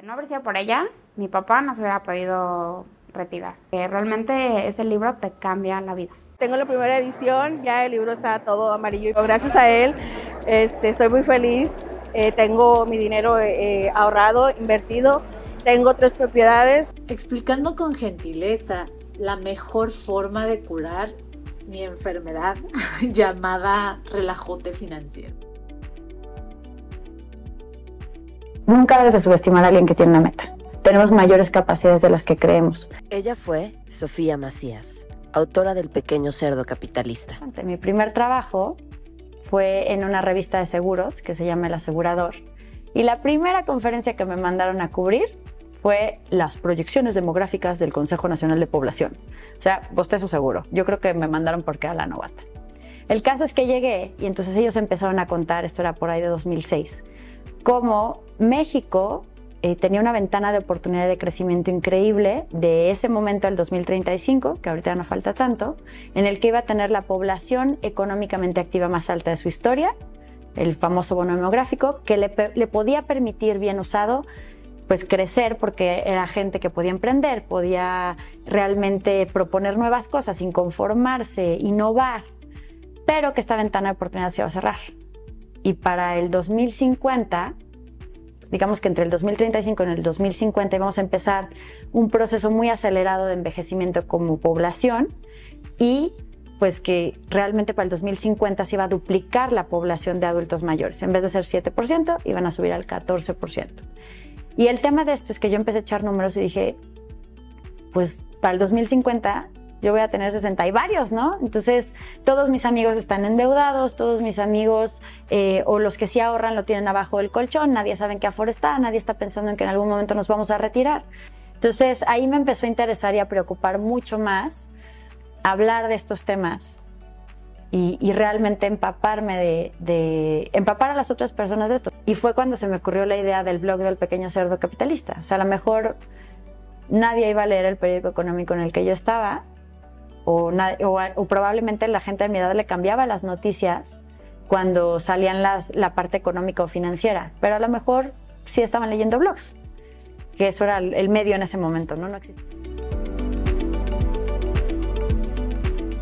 De no haber sido por ella, mi papá no se hubiera podido retirar. Eh, realmente ese libro te cambia la vida. Tengo la primera edición, ya el libro está todo amarillo. Gracias a él este, estoy muy feliz. Eh, tengo mi dinero eh, ahorrado, invertido. Tengo tres propiedades. Explicando con gentileza la mejor forma de curar mi enfermedad llamada relajote financiero. Nunca debes de subestimar a alguien que tiene una meta. Tenemos mayores capacidades de las que creemos. Ella fue Sofía Macías, autora del Pequeño Cerdo Capitalista. Mi primer trabajo fue en una revista de seguros que se llama El Asegurador. Y la primera conferencia que me mandaron a cubrir fue las proyecciones demográficas del Consejo Nacional de Población. O sea, bostezo seguro. Yo creo que me mandaron porque era la novata. El caso es que llegué y entonces ellos empezaron a contar, esto era por ahí de 2006, cómo México eh, tenía una ventana de oportunidad de crecimiento increíble de ese momento al 2035, que ahorita no falta tanto, en el que iba a tener la población económicamente activa más alta de su historia, el famoso bono demográfico, que le, podía permitir, bien usado, pues crecer porque era gente que podía emprender, podía realmente proponer nuevas cosas, inconformarse, innovar, pero que esta ventana de oportunidad se iba a cerrar. Y para el 2050 digamos que entre el 2035 y el 2050 vamos a empezar un proceso muy acelerado de envejecimiento como población y pues que realmente para el 2050 se iba a duplicar la población de adultos mayores. En vez de ser 7%, iban a subir al 14%. Y el tema de esto es que yo empecé a echar números y dije, pues para el 2050 yo voy a tener 60 y varios, ¿no? Entonces, todos mis amigos están endeudados, todos mis amigos eh, o los que sí ahorran lo tienen abajo del colchón, nadie sabe en qué Afore está, nadie está pensando en que en algún momento nos vamos a retirar. Entonces, ahí me empezó a interesar y a preocupar mucho más hablar de estos temas y, realmente empaparme de, de, empapar a las otras personas de esto. Y fue cuando se me ocurrió la idea del blog del pequeño cerdo capitalista. O sea, a lo mejor nadie iba a leer el periódico económico en el que yo estaba o, probablemente la gente de mi edad le cambiaba las noticias cuando salían las, la parte económica o financiera, pero a lo mejor sí estaban leyendo blogs, que eso era el, medio en ese momento, ¿no? No existe.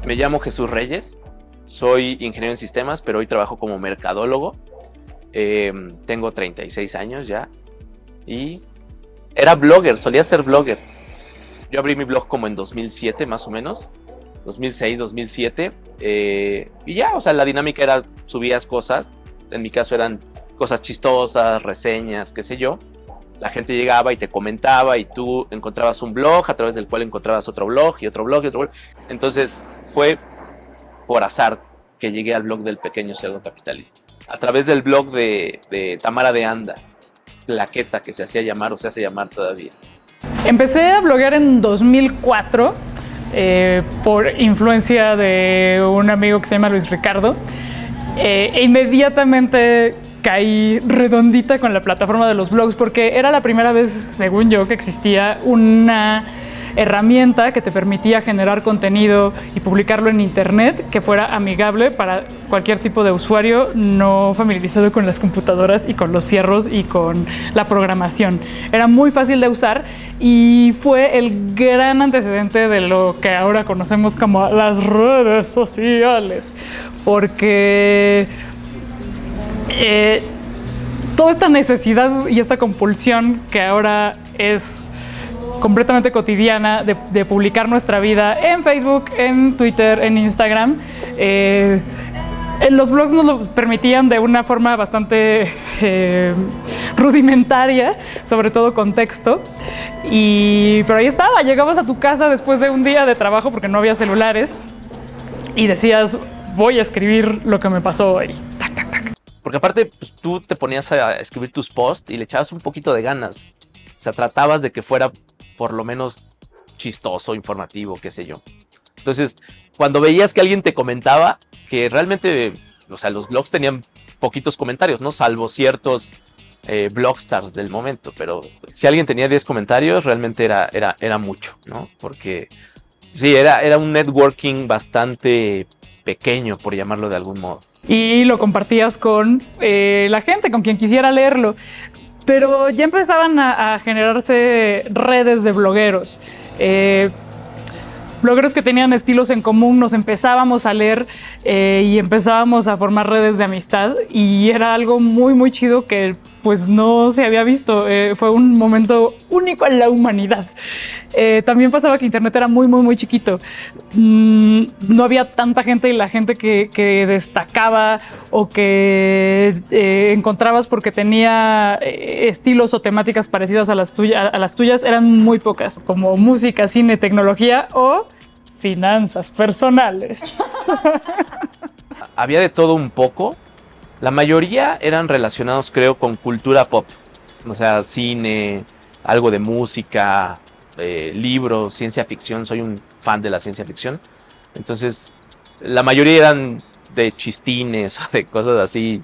Me llamo Jesús Reyes, soy ingeniero en sistemas, pero hoy trabajo como mercadólogo. Eh, tengo 36 años ya y era blogger, solía ser blogger. Yo abrí mi blog como en 2007 más o menos 2006, 2007. Eh, y ya, o sea, la dinámica era subías cosas. En mi caso eran cosas chistosas, reseñas, qué sé yo. La gente llegaba y te comentaba y tú encontrabas un blog a través del cual encontrabas otro blog y otro blog y otro blog. Entonces fue por azar que llegué al blog del pequeño cerdo capitalista. A través del blog de, de Tamara de Anda, Claqueta, que se hacía llamar o se hace llamar todavía. Empecé a bloguear en 2004 eh, por influencia de un amigo que se llama Luis Ricardo. Eh, e inmediatamente caí redondita con la plataforma de los blogs porque era la primera vez, según yo, que existía una herramienta que te permitía generar contenido y publicarlo en internet que fuera amigable para cualquier tipo de usuario no familiarizado con las computadoras y con los fierros y con la programación. Era muy fácil de usar y fue el gran antecedente de lo que ahora conocemos como las redes sociales, porque eh, toda esta necesidad y esta compulsión que ahora es completamente cotidiana de, publicar nuestra vida en Facebook, en Twitter, en Instagram. Eh, los blogs nos lo permitían de una forma bastante eh, rudimentaria, sobre todo con texto. Y, pero ahí estaba, llegabas a tu casa después de un día de trabajo porque no había celulares y decías, voy a escribir lo que me pasó hoy. Porque aparte, pues, tú te ponías a escribir tus posts y le echabas un poquito de ganas. O sea, tratabas de que fuera por lo menos chistoso, informativo, qué sé yo. Entonces, cuando veías que alguien te comentaba, que realmente, o sea, los blogs tenían poquitos comentarios, ¿no? Salvo ciertos eh, blogstars del momento, pero si alguien tenía 10 comentarios, realmente era, era, era mucho, ¿no? Porque sí, era, era un networking bastante pequeño, por llamarlo de algún modo. Y lo compartías con eh, la gente, con quien quisiera leerlo pero ya empezaban a, generarse redes de blogueros. Eh, blogueros que tenían estilos en común, nos empezábamos a leer eh, y empezábamos a formar redes de amistad y era algo muy, muy chido que pues no se había visto. Eh, fue un momento único en la humanidad. Eh, también pasaba que Internet era muy, muy, muy chiquito. Mm, no había tanta gente y la gente que, destacaba o que eh, encontrabas porque tenía estilos o temáticas parecidas a las, a las tuyas eran muy pocas, como música, cine, tecnología o finanzas personales. Había de todo un poco. La mayoría eran relacionados, creo, con cultura pop. O sea, cine, algo de música, eh, libros, ciencia ficción. Soy un fan de la ciencia ficción. Entonces, la mayoría eran de chistines de cosas así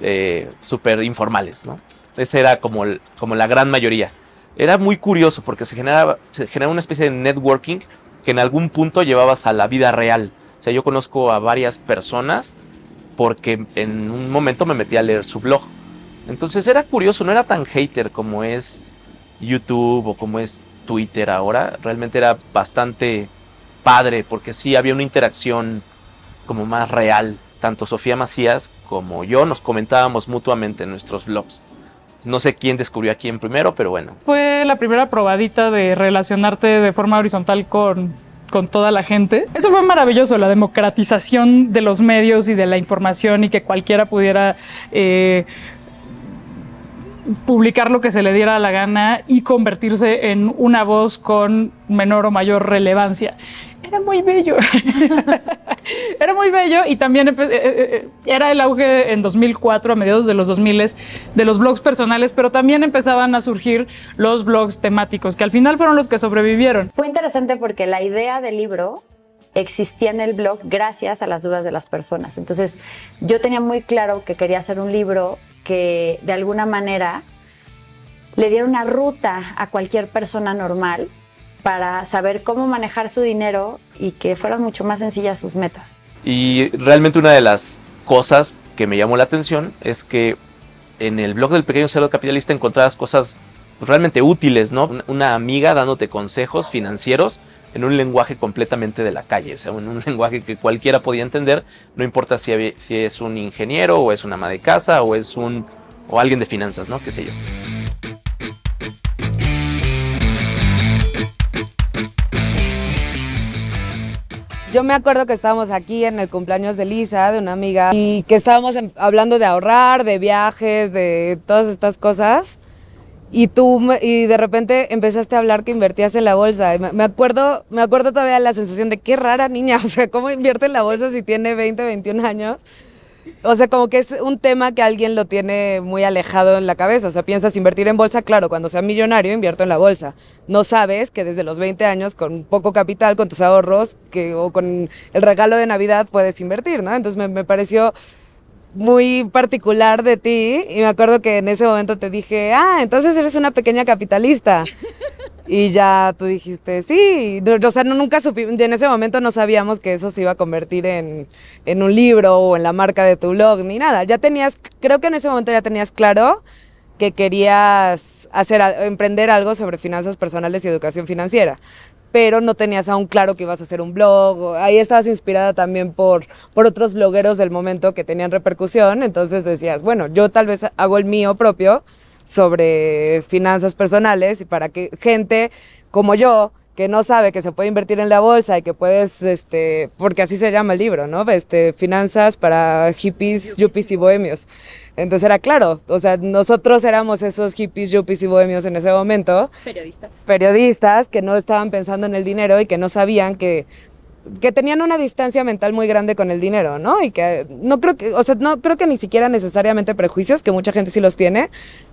eh, súper informales, ¿no? Esa era como, como la gran mayoría. Era muy curioso porque se generaba, se generaba una especie de networking que en algún punto llevabas a la vida real. O sea, yo conozco a varias personas porque en un momento me metí a leer su blog. Entonces era curioso, no era tan hater como es YouTube o como es Twitter ahora. Realmente era bastante padre porque sí había una interacción como más real. Tanto Sofía Macías como yo nos comentábamos mutuamente en nuestros blogs. No sé quién descubrió a quién primero, pero bueno. Fue la primera probadita de relacionarte de forma horizontal con, con toda la gente. Eso fue maravilloso, la democratización de los medios y de la información y que cualquiera pudiera eh, publicar lo que se le diera la gana y convertirse en una voz con menor o mayor relevancia. Era muy bello. era muy bello y también eh, eh, eh, era el auge en 2004, a mediados de los 2000, de los blogs personales, pero también empezaban a surgir los blogs temáticos, que al final fueron los que sobrevivieron. Fue interesante porque la idea del libro existía en el blog gracias a las dudas de las personas. Entonces, yo tenía muy claro que quería hacer un libro que de alguna manera le diera una ruta a cualquier persona normal para saber cómo manejar su dinero y que fueran mucho más sencillas sus metas. Y realmente una de las cosas que me llamó la atención es que en el blog del pequeño cerdo capitalista encontrabas cosas realmente útiles, ¿no? Una- amiga dándote consejos financieros en un lenguaje completamente de la calle, o sea, un lenguaje que cualquiera podía entender, no importa si es un ingeniero o es una ama de casa o es un o alguien de finanzas, ¿no? Qué sé yo. Yo me acuerdo que estábamos aquí en el cumpleaños de Lisa, de una amiga, y que estábamos em- hablando de ahorrar, de viajes, de todas estas cosas. Y tú, y de repente empezaste a hablar que invertías en la bolsa. Me acuerdo, me acuerdo todavía la sensación de qué rara niña, o sea, ¿cómo invierte en la bolsa si tiene 20, 21 años? O sea, como que es un tema que alguien lo tiene muy alejado en la cabeza. O sea, piensas invertir en bolsa, claro, cuando sea millonario invierto en la bolsa. No sabes que desde los 20 años, con poco capital, con tus ahorros, que, o con el regalo de Navidad puedes invertir, ¿no? Entonces me, me pareció muy particular de ti y me acuerdo que en ese momento te dije, ah, entonces eres una pequeña capitalista. Y ya tú dijiste, sí, o sea, no, nunca supimos, en ese momento no sabíamos que eso se iba a convertir en, en un libro o en la marca de tu blog, ni nada. Ya tenías, creo que en ese momento ya tenías claro que querías hacer, emprender algo sobre finanzas personales y educación financiera, pero no tenías aún claro que ibas a hacer un blog. Ahí estabas inspirada también por, por otros blogueros del momento que tenían repercusión, entonces decías, bueno, yo tal vez hago el mío propio sobre finanzas personales y para que gente como yo que no sabe que se puede invertir en la bolsa y que puedes, este, porque así se llama el libro, ¿no? Este, finanzas para hippies, yuppies y bohemios. Entonces era claro, o sea, nosotros éramos esos hippies, yuppies y bohemios en ese momento. Periodistas. Periodistas que no estaban pensando en el dinero y que no sabían que que tenían una distancia mental muy grande con el dinero, ¿no? Y que no creo que, o sea, no creo que ni siquiera necesariamente prejuicios, que mucha gente sí los tiene,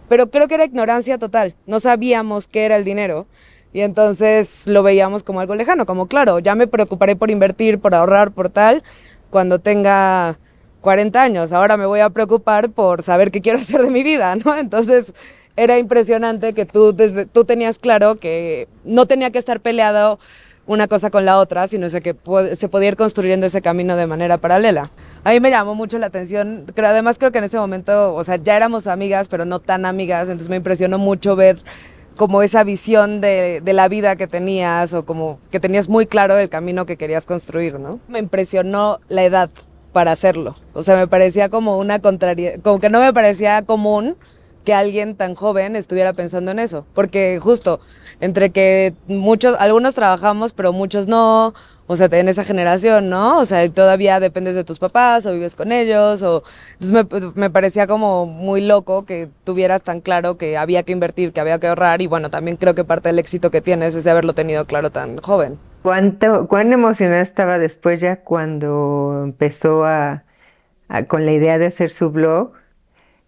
pero creo que era ignorancia total. No sabíamos qué era el dinero y entonces lo veíamos como algo lejano, como claro, ya me preocuparé por invertir, por ahorrar, por tal, cuando tenga 40 años. Ahora me voy a preocupar por saber qué quiero hacer de mi vida, ¿no? Entonces era impresionante que tú, desde, tú tenías claro que no tenía que estar peleado una cosa con la otra, sino que se podía ir construyendo ese camino de manera paralela. A mí me llamó mucho la atención, pero además creo que en ese momento, o sea, ya éramos amigas, pero no tan amigas, entonces me impresionó mucho ver como esa visión de, la vida que tenías o como que tenías muy claro el camino que querías construir, ¿no? Me impresionó la edad para hacerlo. O sea, me parecía como una contraria, como que no me parecía común que alguien tan joven estuviera pensando en eso, porque justo entre que muchos, algunos trabajamos, pero muchos no, o sea, en esa generación, ¿no? O sea, todavía dependes de tus papás o vives con ellos, o entonces me, parecía como muy loco que tuvieras tan claro que había que invertir, que había que ahorrar, y bueno, también creo que parte del éxito que tienes es haberlo tenido claro tan joven. ¿Cuánto, ¿Cuán emocionada estaba después ya cuando empezó a, con la idea de hacer su blog?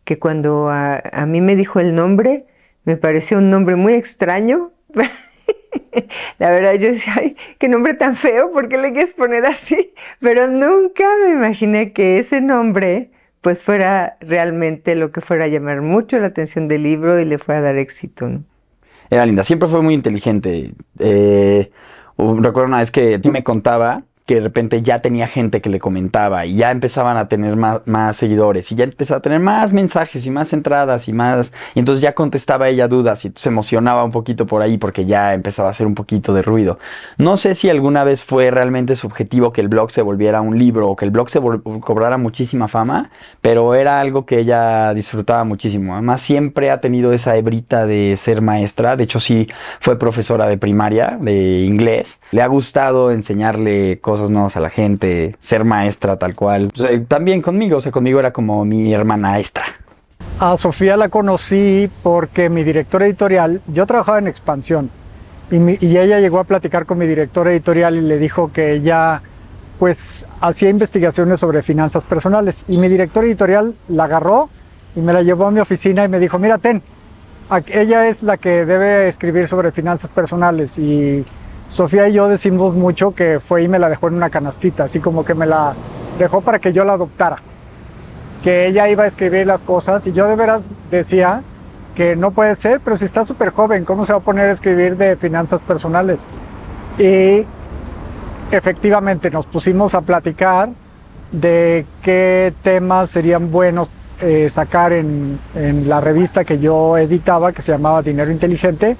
Que cuando a, a mí me dijo el nombre, me pareció un nombre muy extraño. La verdad, yo decía, ay, qué nombre tan feo, ¿por qué le quieres poner así? Pero nunca me imaginé que ese nombre pues fuera realmente lo que fuera a llamar mucho la atención del libro y le fuera a dar éxito. Era linda, siempre fue muy inteligente. Eh, recuerdo una vez que me contaba que de repente ya tenía gente que le comentaba y ya empezaban a tener más, seguidores y ya empezaba a tener más mensajes y más entradas y más y entonces ya contestaba ella dudas y se emocionaba un poquito por ahí porque ya empezaba a hacer un poquito de ruido. No sé si alguna vez fue realmente su objetivo que el blog se volviera un libro o que el blog se cobrara muchísima fama, pero era algo que ella disfrutaba muchísimo. Además siempre ha tenido esa hebrita de ser maestra, de hecho sí fue profesora de primaria de inglés. Le ha gustado enseñarle cosas cosas nuevas a la gente, ser maestra tal cual. también conmigo, o sea, conmigo era como mi hermana extra. A Sofía la conocí porque mi director editorial, yo trabajaba en expansión y, y ella llegó a platicar con mi director editorial y le dijo que ella pues hacía investigaciones sobre finanzas personales y mi director editorial la agarró y me la llevó a mi oficina y me dijo, mira, ten, ella es la que debe escribir sobre finanzas personales y Sofía y yo decimos mucho que fue y me la dejó en una canastita, así como que me la dejó para que yo la adoptara. Que ella iba a escribir las cosas y yo de veras decía que no puede ser, pero si está súper joven, ¿cómo se va a poner a escribir de finanzas personales? Y efectivamente nos pusimos a platicar de qué temas serían buenos eh, sacar en, en la revista que yo editaba, que se llamaba Dinero Inteligente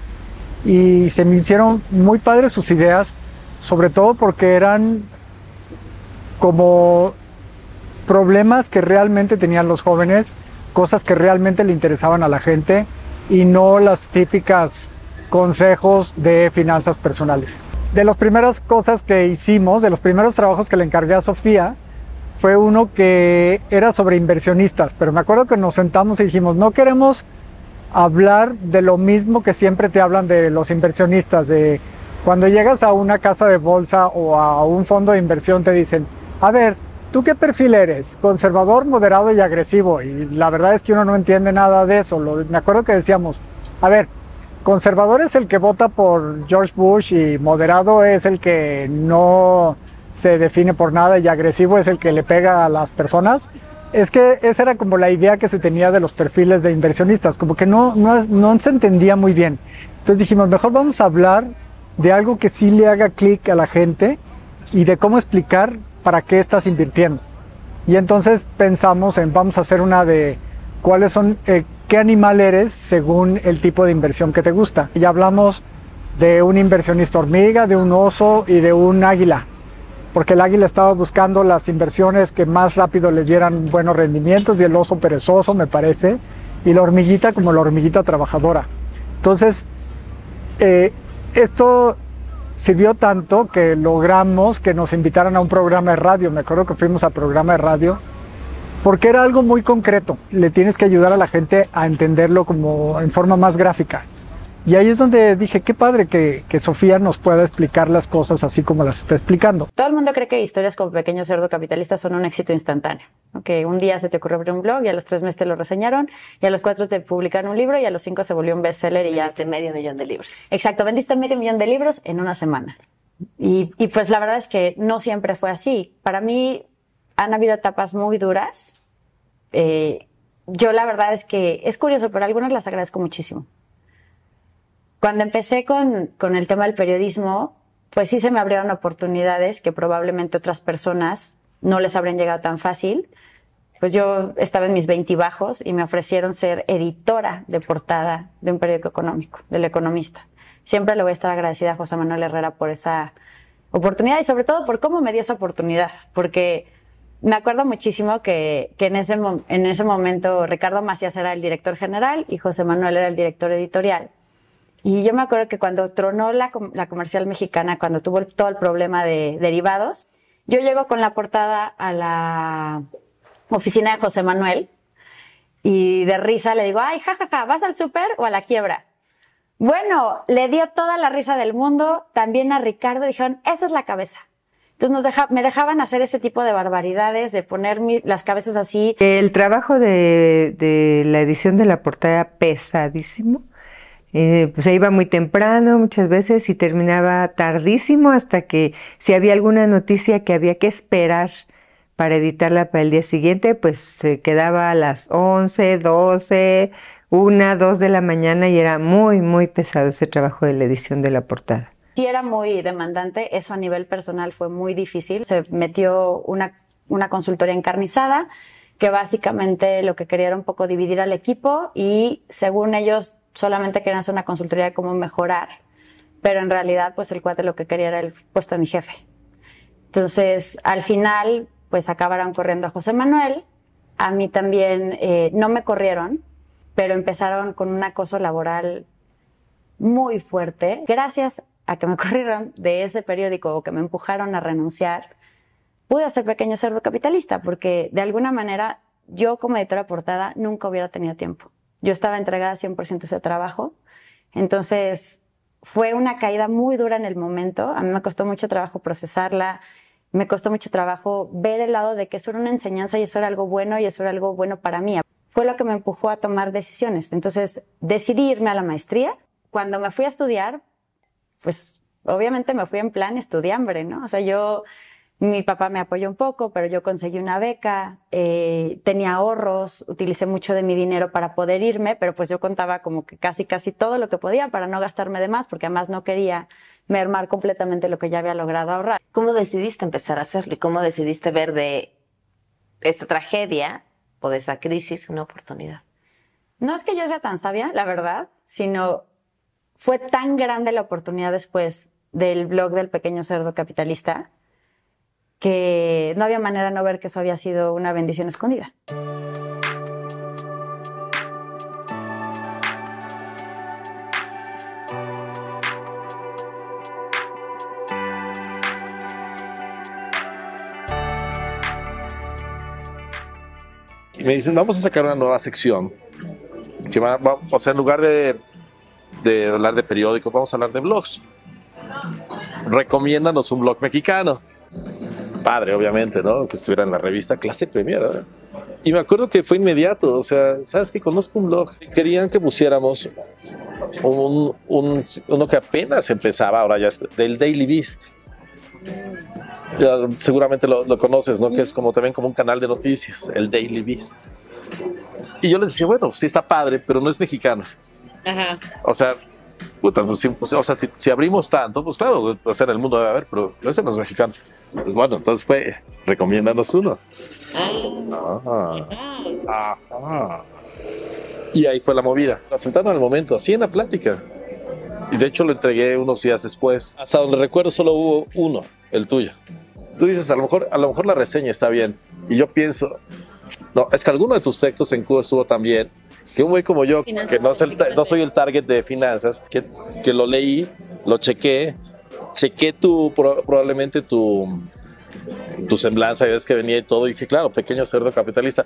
y se me hicieron muy padres sus ideas, sobre todo porque eran como problemas que realmente tenían los jóvenes, cosas que realmente le interesaban a la gente y no las típicas consejos de finanzas personales. De las primeras cosas que hicimos, de los primeros trabajos que le encargué a Sofía, fue uno que era sobre inversionistas, pero me acuerdo que nos sentamos y dijimos, no queremos hablar de lo mismo que siempre te hablan de los inversionistas, de cuando llegas a una casa de bolsa o a un fondo de inversión te dicen, a ver, ¿tú qué perfil eres? Conservador, moderado y agresivo. Y la verdad es que uno no entiende nada de eso. me acuerdo que decíamos, a ver, conservador es el que vota por George Bush y moderado es el que no se define por nada y agresivo es el que le pega a las personas. Es que esa era como la idea que se tenía de los perfiles de inversionistas, como que no, no, no se entendía muy bien. Entonces dijimos, mejor vamos a hablar de algo que sí le haga clic a la gente y de cómo explicar para qué estás invirtiendo. Y entonces pensamos en, vamos a hacer una de cuáles son, eh, qué animal eres según el tipo de inversión que te gusta. Y hablamos de un inversionista hormiga, de un oso y de un águila porque el águila estaba buscando las inversiones que más rápido le dieran buenos rendimientos y el oso perezoso, me parece, y la hormiguita como la hormiguita trabajadora. Entonces, eh, esto sirvió tanto que logramos que nos invitaran a un programa de radio. Me acuerdo que fuimos al programa de radio porque era algo muy concreto. Le tienes que ayudar a la gente a entenderlo como en forma más gráfica. Y ahí es donde dije, qué padre que, que, Sofía nos pueda explicar las cosas así como las está explicando. Todo el mundo cree que historias como Pequeño Cerdo Capitalista son un éxito instantáneo. Que un día se te ocurrió abrir un blog y a los tres meses te lo reseñaron y a los cuatro te publican un libro y a los cinco se volvió un bestseller y vendiste ya... medio millón de libros. Exacto, vendiste medio millón de libros en una semana. Y, y pues la verdad es que no siempre fue así. Para mí han habido etapas muy duras. Eh, yo la verdad es que es curioso, pero algunas las agradezco muchísimo. Cuando empecé con, con el tema del periodismo, pues sí se me abrieron oportunidades que probablemente otras personas no les habrían llegado tan fácil. Pues yo estaba en mis 20 bajos y me ofrecieron ser editora de portada de un periódico económico, del Economista. Siempre le voy a estar agradecida a José Manuel Herrera por esa oportunidad y sobre todo por cómo me dio esa oportunidad, porque me acuerdo muchísimo que, que en, ese, en ese momento Ricardo Macías era el director general y José Manuel era el director editorial. Y yo me acuerdo que cuando tronó la, la comercial mexicana, cuando tuvo todo el problema de derivados, yo llego con la portada a la oficina de José Manuel y de risa le digo, ay, jajaja, ja, ja, ¿vas al súper o a la quiebra? Bueno, le dio toda la risa del mundo, también a Ricardo, dijeron, esa es la cabeza. Entonces nos me dejaban hacer ese tipo de barbaridades, de poner las cabezas así. El trabajo de, de la edición de la portada pesadísimo. Eh, pues se iba muy temprano muchas veces y terminaba tardísimo hasta que si había alguna noticia que había que esperar para editarla para el día siguiente, pues se quedaba a las 11, 12, 1, 2 de la mañana y era muy, muy pesado ese trabajo de la edición de la portada. Sí era muy demandante, eso a nivel personal fue muy difícil. Se metió una, una consultoría encarnizada que básicamente lo que quería era un poco dividir al equipo y según ellos solamente querían hacer una consultoría de cómo mejorar, pero en realidad pues el cuate lo que quería era el puesto de mi jefe. Entonces al final pues acabaron corriendo a José Manuel, a mí también eh, no me corrieron, pero empezaron con un acoso laboral muy fuerte. Gracias a que me corrieron de ese periódico o que me empujaron a renunciar, pude hacer Pequeño Cerdo Capitalista, porque de alguna manera yo como editora portada nunca hubiera tenido tiempo. Yo estaba entregada 100% a ese trabajo. Entonces, fue una caída muy dura en el momento. A mí me costó mucho trabajo procesarla. Me costó mucho trabajo ver el lado de que eso era una enseñanza y eso era algo bueno y eso era algo bueno para mí. Fue lo que me empujó a tomar decisiones. Entonces, decidí irme a la maestría. Cuando me fui a estudiar, pues obviamente me fui en plan estudiambre, ¿no? O sea, yo, mi papá me apoyó un poco, pero yo conseguí una beca, eh, tenía ahorros, utilicé mucho de mi dinero para poder irme, pero pues yo contaba como que casi, casi todo lo que podía para no gastarme de más, porque además no quería mermar completamente lo que ya había logrado ahorrar. ¿Cómo decidiste empezar a hacerlo y cómo decidiste ver de esta tragedia o de esa crisis una oportunidad? No es que yo sea tan sabia, la verdad, sino fue tan grande la oportunidad después del blog del pequeño cerdo capitalista que no había manera de no ver que eso había sido una bendición escondida. Y me dicen, vamos a sacar una nueva sección. Que va, o sea, en lugar de de hablar de periódicos, vamos a hablar de blogs. Recomiéndanos un blog mexicano. Padre, obviamente, ¿no? Que estuviera en la revista Clase Premier. Y me acuerdo que fue inmediato, o sea, ¿sabes que Conozco un blog. Querían que pusiéramos un, un, uno que apenas empezaba, ahora ya es del Daily Beast. seguramente lo, lo, conoces, ¿no? Que es como también como un canal de noticias, el Daily Beast. Y yo les decía, bueno, sí está padre, pero no es mexicano. O sea, pues, pues, o sea, si, abrimos tanto, pues claro, o sea, en el mundo debe haber, pero ese no es mexicano. Pues bueno, entonces fue, recomiéndanos uno. Ah. Y ahí fue la movida. Lo sentaron al momento, así en la plática. Y de hecho lo entregué unos días después. Hasta donde recuerdo solo hubo uno, el tuyo. Tú dices, a lo mejor, a lo mejor la reseña está bien. Y yo pienso, no, es que alguno de tus textos en Cuba estuvo también que un güey como yo, que no, no, soy el target de finanzas, que, que lo leí, lo chequé, chequé tu, probablemente tu, tu semblanza, y ves que venía y todo, y dije, claro, pequeño cerdo capitalista.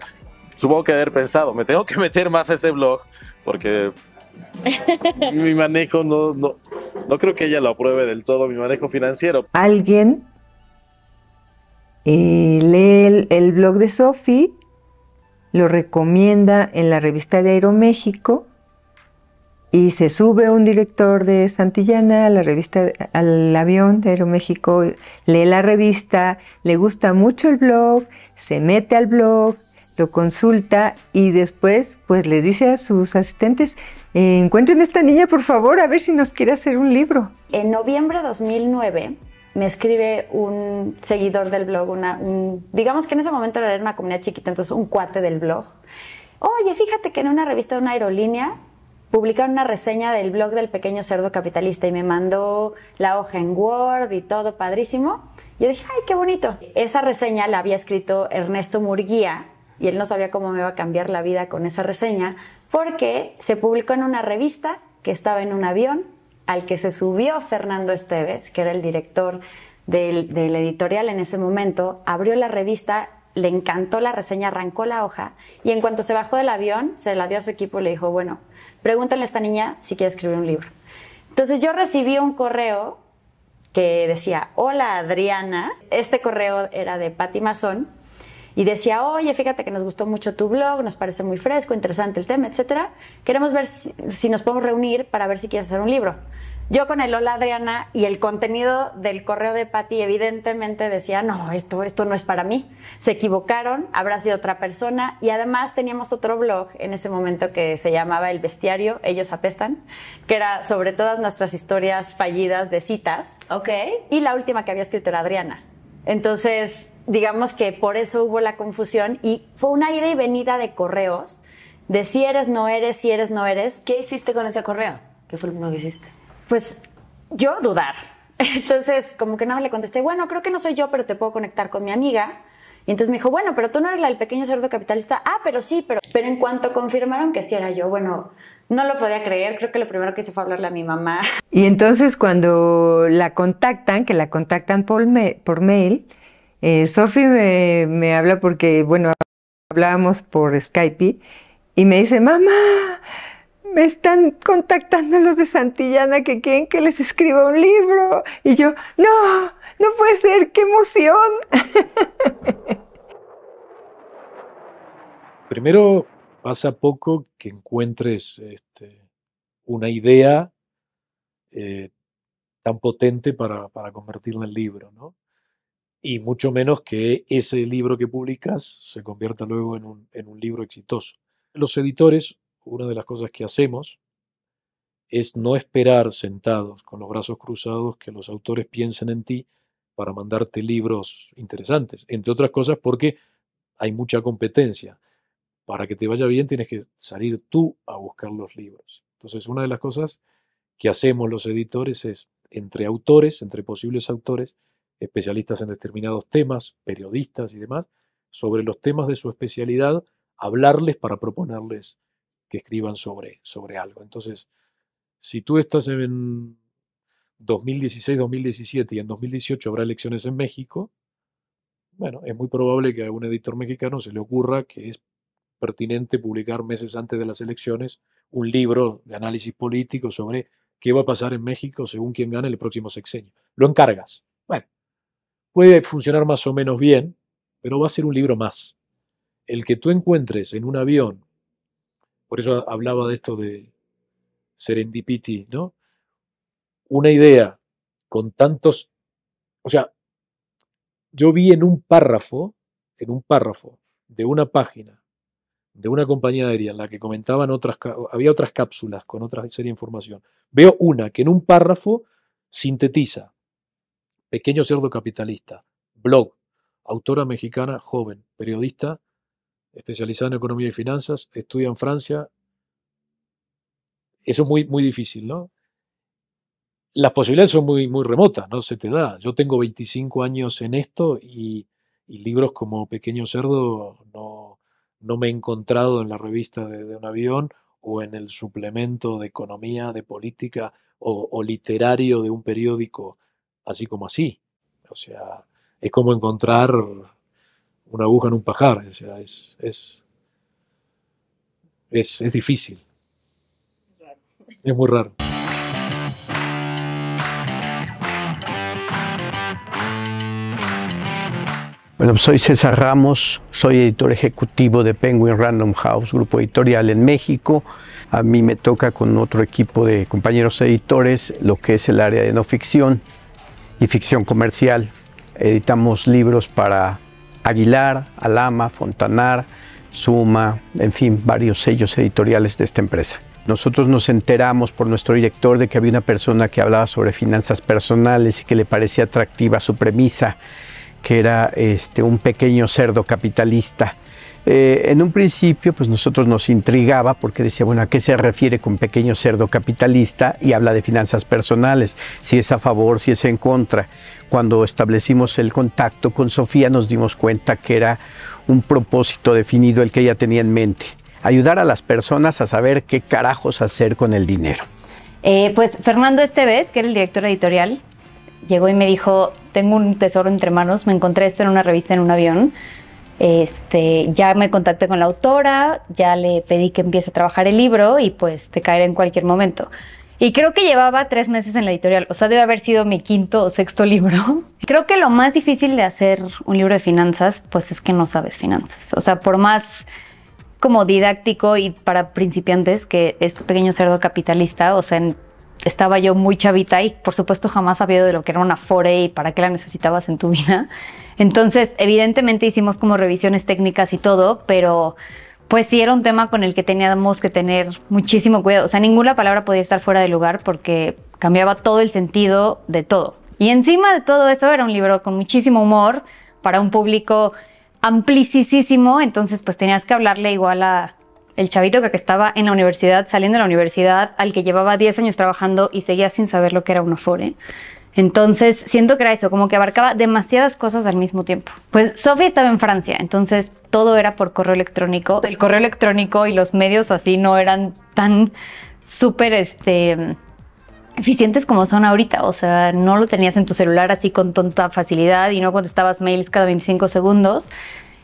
Supongo que haber pensado, me tengo que meter más a ese blog, porque mi manejo no, no, no creo que ella lo apruebe del todo, mi manejo financiero. Alguien eh, lee el, el blog de Sophie lo recomienda en la revista de Aeroméxico y se sube un director de Santillana a la revista, al avión de Aeroméxico, lee la revista, le gusta mucho el blog, se mete al blog, lo consulta y después pues les dice a sus asistentes, encuentren a esta niña por favor a ver si nos quiere hacer un libro. En noviembre de 2009 me escribe un seguidor del blog, una, un, digamos que en ese momento era una comunidad chiquita, entonces un cuate del blog. Oye, fíjate que en una revista de una aerolínea publicaron una reseña del blog del pequeño cerdo capitalista y me mandó la hoja en Word y todo padrísimo. Yo dije, ay, qué bonito. Esa reseña la había escrito Ernesto Murguía y él no sabía cómo me iba a cambiar la vida con esa reseña porque se publicó en una revista que estaba en un avión al que se subió Fernando Esteves, que era el director del, editorial en ese momento, abrió la revista le encantó la reseña, arrancó la hoja y en cuanto se bajó del avión, se la dio a su equipo y le dijo, bueno, pregúntale a esta niña si quiere escribir un libro. Entonces yo recibí un correo que decía, hola Adriana, este correo era de Patti Mazón y decía, oye, fíjate que nos gustó mucho tu blog, nos parece muy fresco, interesante el tema, etcétera. Queremos ver si, si nos podemos reunir para ver si quieres hacer un libro. Yo con el hola Adriana y el contenido del correo de Patti evidentemente decía, no, esto, esto no es para mí. Se equivocaron, habrá sido otra persona y además teníamos otro blog en ese momento que se llamaba El Bestiario, Ellos Apestan, que era sobre todas nuestras historias fallidas de citas. Ok. Y la última que había escrito era Adriana. Entonces, digamos que por eso hubo la confusión y fue una ida y venida de correos de si eres, no eres, si eres, no eres. ¿Qué hiciste con ese correo? ¿Qué fue lo primero que hiciste? Pues yo dudar. Entonces, como que nada más le contesté, bueno, creo que no soy yo, pero te puedo conectar con mi amiga. Y entonces me dijo, bueno, pero tú no eres la del pequeño cerdo capitalista. Ah, pero sí, pero... Pero en cuanto confirmaron que sí era yo, bueno, no lo podía creer. Creo que lo primero que hice fue hablarle a mi mamá. Y entonces cuando la contactan, que la contactan por, ma- por mail, eh, Sophie me, me habla porque, bueno, hablábamos por Skype y me dice, mamá, me están contactando los de Santillana que quieren que les escriba un libro. Y yo, no, no puede ser, qué emoción. Primero, pasa poco que encuentres este, una idea eh, tan potente para, convertirla en libro, ¿no? Y mucho menos que ese libro que publicas se convierta luego en un libro exitoso. Los editores, una de las cosas que hacemos es no esperar sentados con los brazos cruzados que los autores piensen en ti para mandarte libros interesantes, entre otras cosas porque hay mucha competencia. Para que te vaya bien tienes que salir tú a buscar los libros. Entonces, una de las cosas que hacemos los editores es, entre autores, entre posibles autores, especialistas en determinados temas, periodistas y demás, sobre los temas de su especialidad, hablarles para proponerles que escriban sobre, sobre algo. Entonces, si tú estás en 2016-2017 y en 2018 habrá elecciones en México, bueno, es muy probable que a un editor mexicano se le ocurra que es pertinente publicar meses antes de las elecciones un libro de análisis político sobre qué va a pasar en México según quien gane el próximo sexenio. Lo encargas. Bueno, puede funcionar más o menos bien, pero va a ser un libro más. El que tú encuentres en un avión, por eso hablaba de esto de serendipity, ¿no? Una idea con tantos, o sea, yo vi en un párrafo, en un párrafo de una página de una compañía aérea en la que comentaban otras, había otras cápsulas con otra serie de información. Veo una que en un párrafo sintetiza Pequeño cerdo capitalista, blog, autora mexicana joven, periodista, especializada en economía y finanzas, estudia en Francia. Eso es muy, muy difícil, ¿no? Las posibilidades son muy, muy remotas, no se te da. Yo tengo 25 años en esto y, y libros como Pequeño Cerdo no, no me he encontrado en la revista de, de un avión o en el suplemento de economía, de política o, o literario de un periódico, así como así. O sea, es como encontrar una aguja en un pajar. O sea, es, es, es, es difícil. Es muy raro. Pues soy César Ramos, soy editor ejecutivo de Penguin Random House, grupo editorial en México. A mí me toca con otro equipo de compañeros editores lo que es el área de no ficción y ficción comercial. Editamos libros para Aguilar, Alama, Fontanar, Suma, en fin, varios sellos editoriales de esta empresa. Nosotros nos enteramos por nuestro director de que había una persona que hablaba sobre finanzas personales y que le parecía atractiva su premisa, que era este, un pequeño cerdo capitalista. Eh, en un principio, pues nosotros nos intrigaba porque decía, bueno, ¿a qué se refiere con pequeño cerdo capitalista? Y habla de finanzas personales, si es a favor, si es en contra. Cuando establecimos el contacto con Sofía nos dimos cuenta que era un propósito definido el que ella tenía en mente ayudar a las personas a saber qué carajos hacer con el dinero. Eh, pues Fernando Esteves, que era el director editorial, llegó y me dijo, tengo un tesoro entre manos, me encontré esto en una revista en un avión. Este, ya me contacté con la autora, ya le pedí que empiece a trabajar el libro y pues te caeré en cualquier momento. Y creo que llevaba tres meses en la editorial, o sea, debe haber sido mi quinto o sexto libro. Creo que lo más difícil de hacer un libro de finanzas, pues es que no sabes finanzas. O sea, por más como didáctico y para principiantes, que es Pequeño Cerdo Capitalista, o sea, estaba yo muy chavita y por supuesto jamás sabía de lo que era una FORE y para qué la necesitabas en tu vida. Entonces, evidentemente hicimos como revisiones técnicas y todo, pero pues sí era un tema con el que teníamos que tener muchísimo cuidado. O sea, ninguna palabra podía estar fuera de lugar porque cambiaba todo el sentido de todo. Y encima de todo eso era un libro con muchísimo humor para un público amplísimo, entonces pues tenías que hablarle igual a el chavito que estaba en la universidad, saliendo de la universidad, al que llevaba 10 años trabajando y seguía sin saber lo que era una FORE. Entonces, siento que era eso, como que abarcaba demasiadas cosas al mismo tiempo. Pues Sofía estaba en Francia, entonces todo era por correo electrónico. El correo electrónico y los medios así no eran tan súper este, eficientes como son ahorita. O sea, no lo tenías en tu celular así con tonta facilidad y no contestabas mails cada 25 segundos.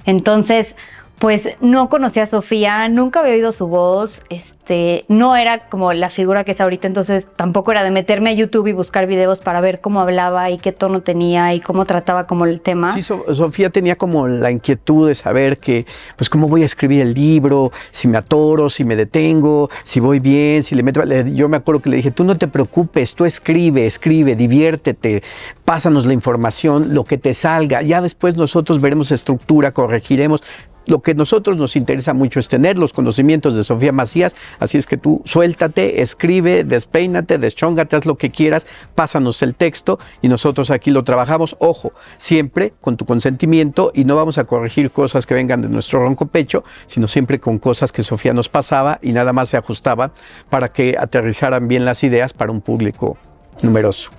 Entonces, pues no conocía a Sofía, nunca había oído su voz, este, no era como la figura que es ahorita, entonces tampoco era de meterme a YouTube y buscar videos para ver cómo hablaba y qué tono tenía y cómo trataba como el tema. Sí, Sofía tenía como la inquietud de saber que, pues cómo voy a escribir el libro, si me atoro, si me detengo, si voy bien, si le meto... Yo me acuerdo que le dije, tú no te preocupes, tú escribe, escribe, diviértete, pásanos la información, lo que te salga, ya después nosotros veremos estructura, corregiremos, lo que a nosotros nos interesa mucho es tener los conocimientos de Sofía Macías, así es que tú suéltate, escribe, despeínate, deschóngate, haz lo que quieras, pásanos el texto y nosotros aquí lo trabajamos, ojo, siempre con tu consentimiento y no vamos a corregir cosas que vengan de nuestro ronco pecho, sino siempre con cosas que Sofía nos pasaba y nada más se ajustaban para que aterrizaran bien las ideas para un público numeroso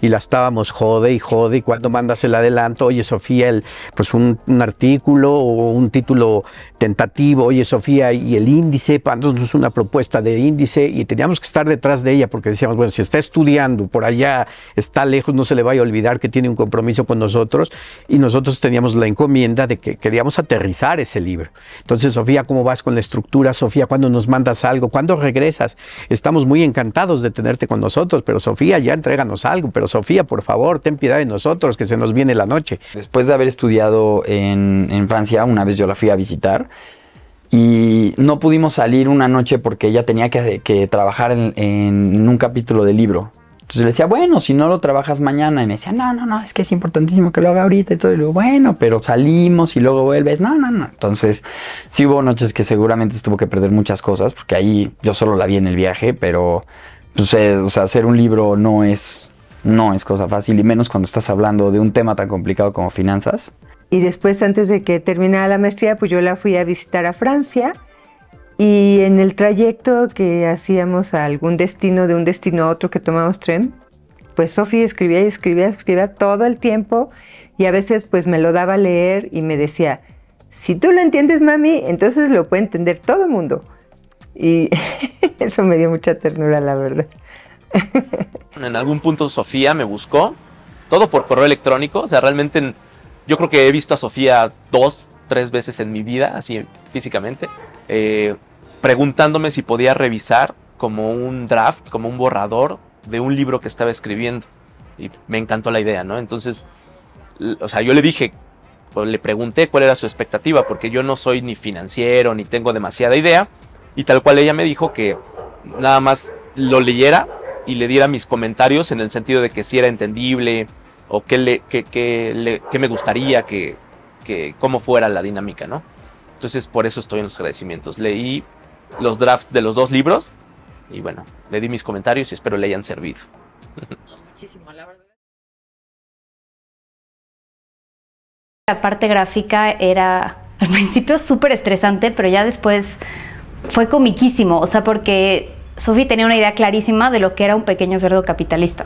y la estábamos jode y jode y cuando mandas el adelanto, oye Sofía, el, pues un, artículo o un título tentativo, oye Sofía, y el índice, nosotros una propuesta de índice y teníamos que estar detrás de ella porque decíamos, bueno, si está estudiando por allá, está lejos, no se le vaya a olvidar que tiene un compromiso con nosotros y nosotros teníamos la encomienda de que queríamos aterrizar ese libro. Entonces, Sofía, ¿cómo vas con la estructura? Sofía, ¿cuándo nos mandas algo? ¿Cuándo regresas? Estamos muy encantados de tenerte con nosotros, pero Sofía, ya entréganos algo, pero Sofía, por favor, ten piedad de nosotros, que se nos viene la noche. Después de haber estudiado en, Francia, una vez yo la fui a visitar y no pudimos salir una noche porque ella tenía que, trabajar en, un capítulo del libro. Entonces le decía, bueno, si no lo trabajas mañana. Y me decía, no, no, no, es que es importantísimo que lo haga ahorita y todo. Y bueno, pero salimos y luego vuelves. No, no, no. Entonces, sí hubo noches que seguramente estuvo que perder muchas cosas, porque ahí yo solo la vi en el viaje, pero, pues, eh, o sea, hacer un libro no es no es cosa fácil y menos cuando estás hablando de un tema tan complicado como finanzas. Y después, antes de que terminara la maestría, pues yo la fui a visitar a Francia y en el trayecto que hacíamos a algún destino, de un destino a otro que tomamos tren, pues Sofía escribía y escribía, escribía todo el tiempo y a veces pues me lo daba a leer y me decía, si tú lo entiendes, mami, entonces lo puede entender todo el mundo. Y eso me dio mucha ternura, la verdad. En algún punto Sofía me buscó, todo por correo electrónico, o sea, realmente yo creo que he visto a Sofía dos, tres veces en mi vida, así físicamente, eh, preguntándome si podía revisar como un draft, como un borrador de un libro que estaba escribiendo. Y me encantó la idea, ¿no? Entonces, o sea, yo le dije, le pregunté cuál era su expectativa, porque yo no soy ni financiero, ni tengo demasiada idea, y tal cual ella me dijo que nada más lo leyera y le diera mis comentarios en el sentido de que si era entendible o qué, le, que, le, me gustaría que, que, cómo fuera la dinámica, ¿no? Entonces por eso estoy en los agradecimientos. Leí los drafts de los dos libros y bueno, le di mis comentarios y espero le hayan servido. Muchísimo, la verdad. La parte gráfica era al principio súper estresante, pero ya después fue comiquísimo, o sea, porque Sophie tenía una idea clarísima de lo que era un pequeño cerdo capitalista.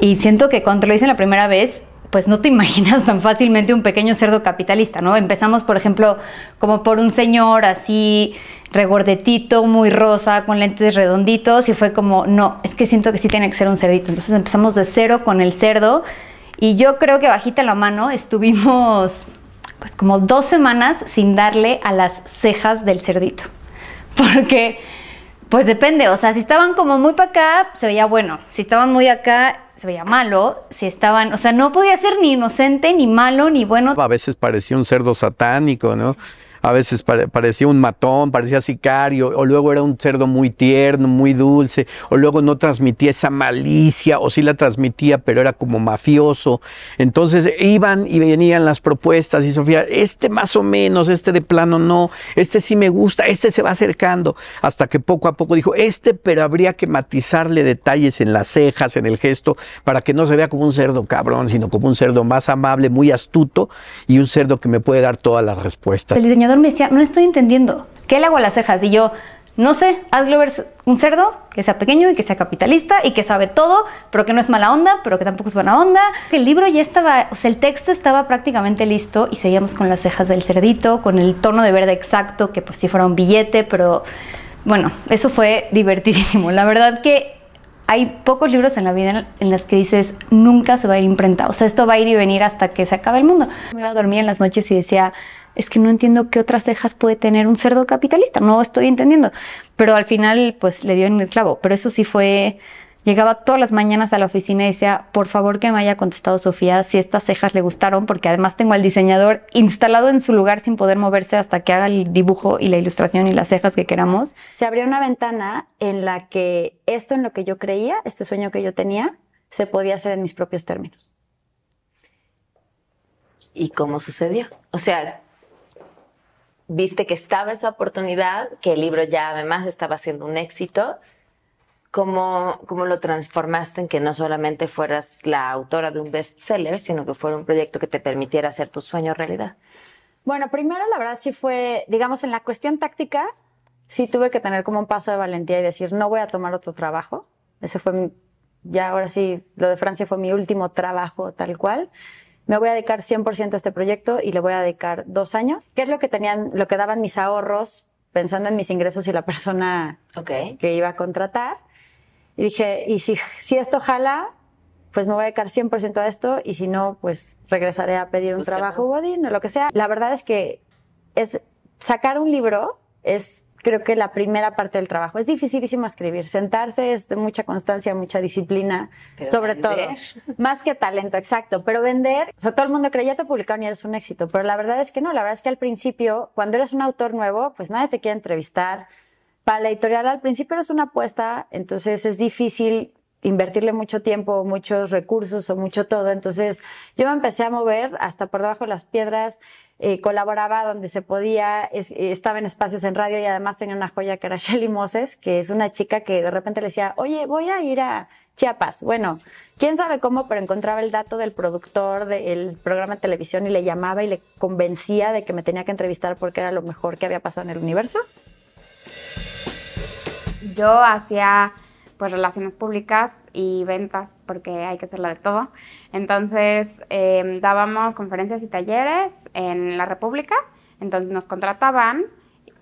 Y siento que cuando lo dicen la primera vez, pues no te imaginas tan fácilmente un pequeño cerdo capitalista, ¿no? Empezamos, por ejemplo, como por un señor así regordetito, muy rosa, con lentes redonditos, y fue como, no, es que siento que sí tiene que ser un cerdito. Entonces empezamos de cero con el cerdo, y yo creo que bajita la mano estuvimos pues como dos semanas sin darle a las cejas del cerdito. Porque, pues depende, o sea, si estaban como muy para acá, se veía bueno. Si estaban muy acá, se veía malo. Si estaban, o sea, no podía ser ni inocente, ni malo, ni bueno. A veces parecía un cerdo satánico, ¿no? A veces parecía un matón, parecía sicario, o luego era un cerdo muy tierno, muy dulce, o luego no transmitía esa malicia, o sí la transmitía, pero era como mafioso. Entonces iban y venían las propuestas y Sofía, este más o menos, este de plano no, este sí me gusta, este se va acercando, hasta que poco a poco dijo, este, pero habría que matizarle detalles en las cejas, en el gesto, para que no se vea como un cerdo cabrón, sino como un cerdo más amable, muy astuto y un cerdo que me puede dar todas las respuestas me decía, no estoy entendiendo, ¿qué le hago a las cejas? Y yo, no sé, hazlo ver un cerdo que sea pequeño y que sea capitalista y que sabe todo, pero que no es mala onda, pero que tampoco es buena onda. El libro ya estaba, o sea, el texto estaba prácticamente listo y seguíamos con las cejas del cerdito, con el tono de verde exacto, que pues si fuera un billete, pero bueno, eso fue divertidísimo. La verdad que hay pocos libros en la vida en los que dices, nunca se va a ir imprenta. O sea, esto va a ir y venir hasta que se acabe el mundo. Me iba a dormir en las noches y decía, es que no entiendo qué otras cejas puede tener un cerdo capitalista, no estoy entendiendo. Pero al final, pues le dio en el clavo. Pero eso sí fue, llegaba todas las mañanas a la oficina y decía, por favor que me haya contestado Sofía si estas cejas le gustaron, porque además tengo al diseñador instalado en su lugar sin poder moverse hasta que haga el dibujo y la ilustración y las cejas que queramos. Se abrió una ventana en la que esto en lo que yo creía, este sueño que yo tenía, se podía hacer en mis propios términos. ¿Y cómo sucedió? O sea, viste que estaba esa oportunidad, que el libro ya además estaba siendo un éxito. ¿Cómo, ¿Cómo lo transformaste en que no solamente fueras la autora de un bestseller, sino que fuera un proyecto que te permitiera hacer tu sueño realidad? Bueno, primero la verdad sí fue, digamos, en la cuestión táctica, sí tuve que tener como un paso de valentía y decir, no voy a tomar otro trabajo. Ese fue, ya ahora sí, lo de Francia fue mi último trabajo tal cual me voy a dedicar 100% a este proyecto y le voy a dedicar dos años. ¿Qué es lo que tenían, lo que daban mis ahorros pensando en mis ingresos y la persona que iba a contratar? Y dije, y si, si esto jala, pues me voy a dedicar 100% a esto y si no, pues regresaré a pedir un trabajo Godín o lo que sea. La verdad es que es sacar un libro es creo que la primera parte del trabajo. Es dificilísimo escribir. Sentarse es de mucha constancia, mucha disciplina, sobre todo. Más que talento, exacto. Pero vender, o sea, todo el mundo cree, ya te publicaron y eres un éxito. Pero la verdad es que no. La verdad es que al principio, cuando eres un autor nuevo, pues nadie te quiere entrevistar. Para la editorial al principio eres una apuesta, entonces es difícil invertirle mucho tiempo, muchos recursos o mucho todo. Entonces yo me empecé a mover hasta por debajo de las piedras, eh, colaboraba donde se podía, estaba en espacios en radio y además tenía una joya que era Shelly Moses, que es una chica que de repente le decía, oye, voy a ir a Chiapas. Bueno, quién sabe cómo, pero encontraba el dato del productor del programa de televisión y le llamaba y le convencía de que me tenía que entrevistar porque era lo mejor que había pasado en el universo. Yo hacía pues relaciones públicas y ventas, porque hay que hacerlo de todo. Entonces, em, dábamos conferencias y talleres en la República, entonces nos contrataban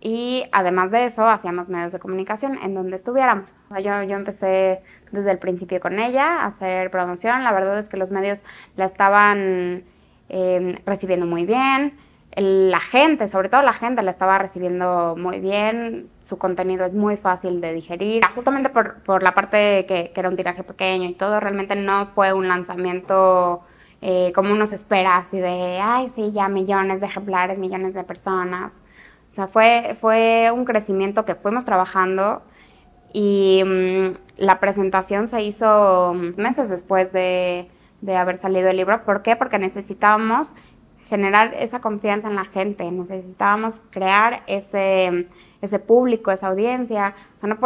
y además de eso hacíamos medios de comunicación en donde estuviéramos. yo, yo empecé desde el principio con ella a hacer promoción, la verdad es que los medios la estaban em, recibiendo muy bien la gente, sobre todo la gente, la estaba recibiendo muy bien, su contenido es muy fácil de digerir, justamente por, la parte que, que, era un tiraje pequeño y todo, realmente no fue un lanzamiento eh, como uno se espera, así de, ay, sí, ya millones de ejemplares, millones de personas. O sea, fue, fue un crecimiento que fuimos trabajando y mm, la presentación se hizo meses después de, de haber salido el libro. ¿Por qué? Porque necesitábamos generar esa confianza en la gente, necesitábamos crear ese, ese público, esa audiencia. O sea, no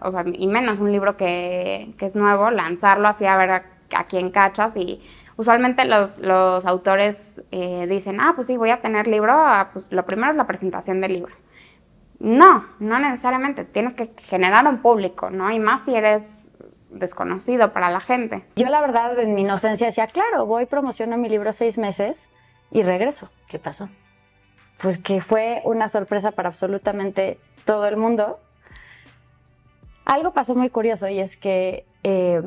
o sea, y menos un libro que, que, es nuevo, lanzarlo así a ver a, a quién cachas. Y usualmente los, los autores eh, dicen, ah, pues sí, voy a tener libro, ah, pues lo primero es la presentación del libro. No, no necesariamente, tienes que generar un público, ¿no? Y más si eres desconocido para la gente. Yo la verdad en mi inocencia decía, claro, voy, promociono mi libro seis meses y regreso. ¿Qué pasó? Pues que fue una sorpresa para absolutamente todo el mundo. Algo pasó muy curioso y es que eh,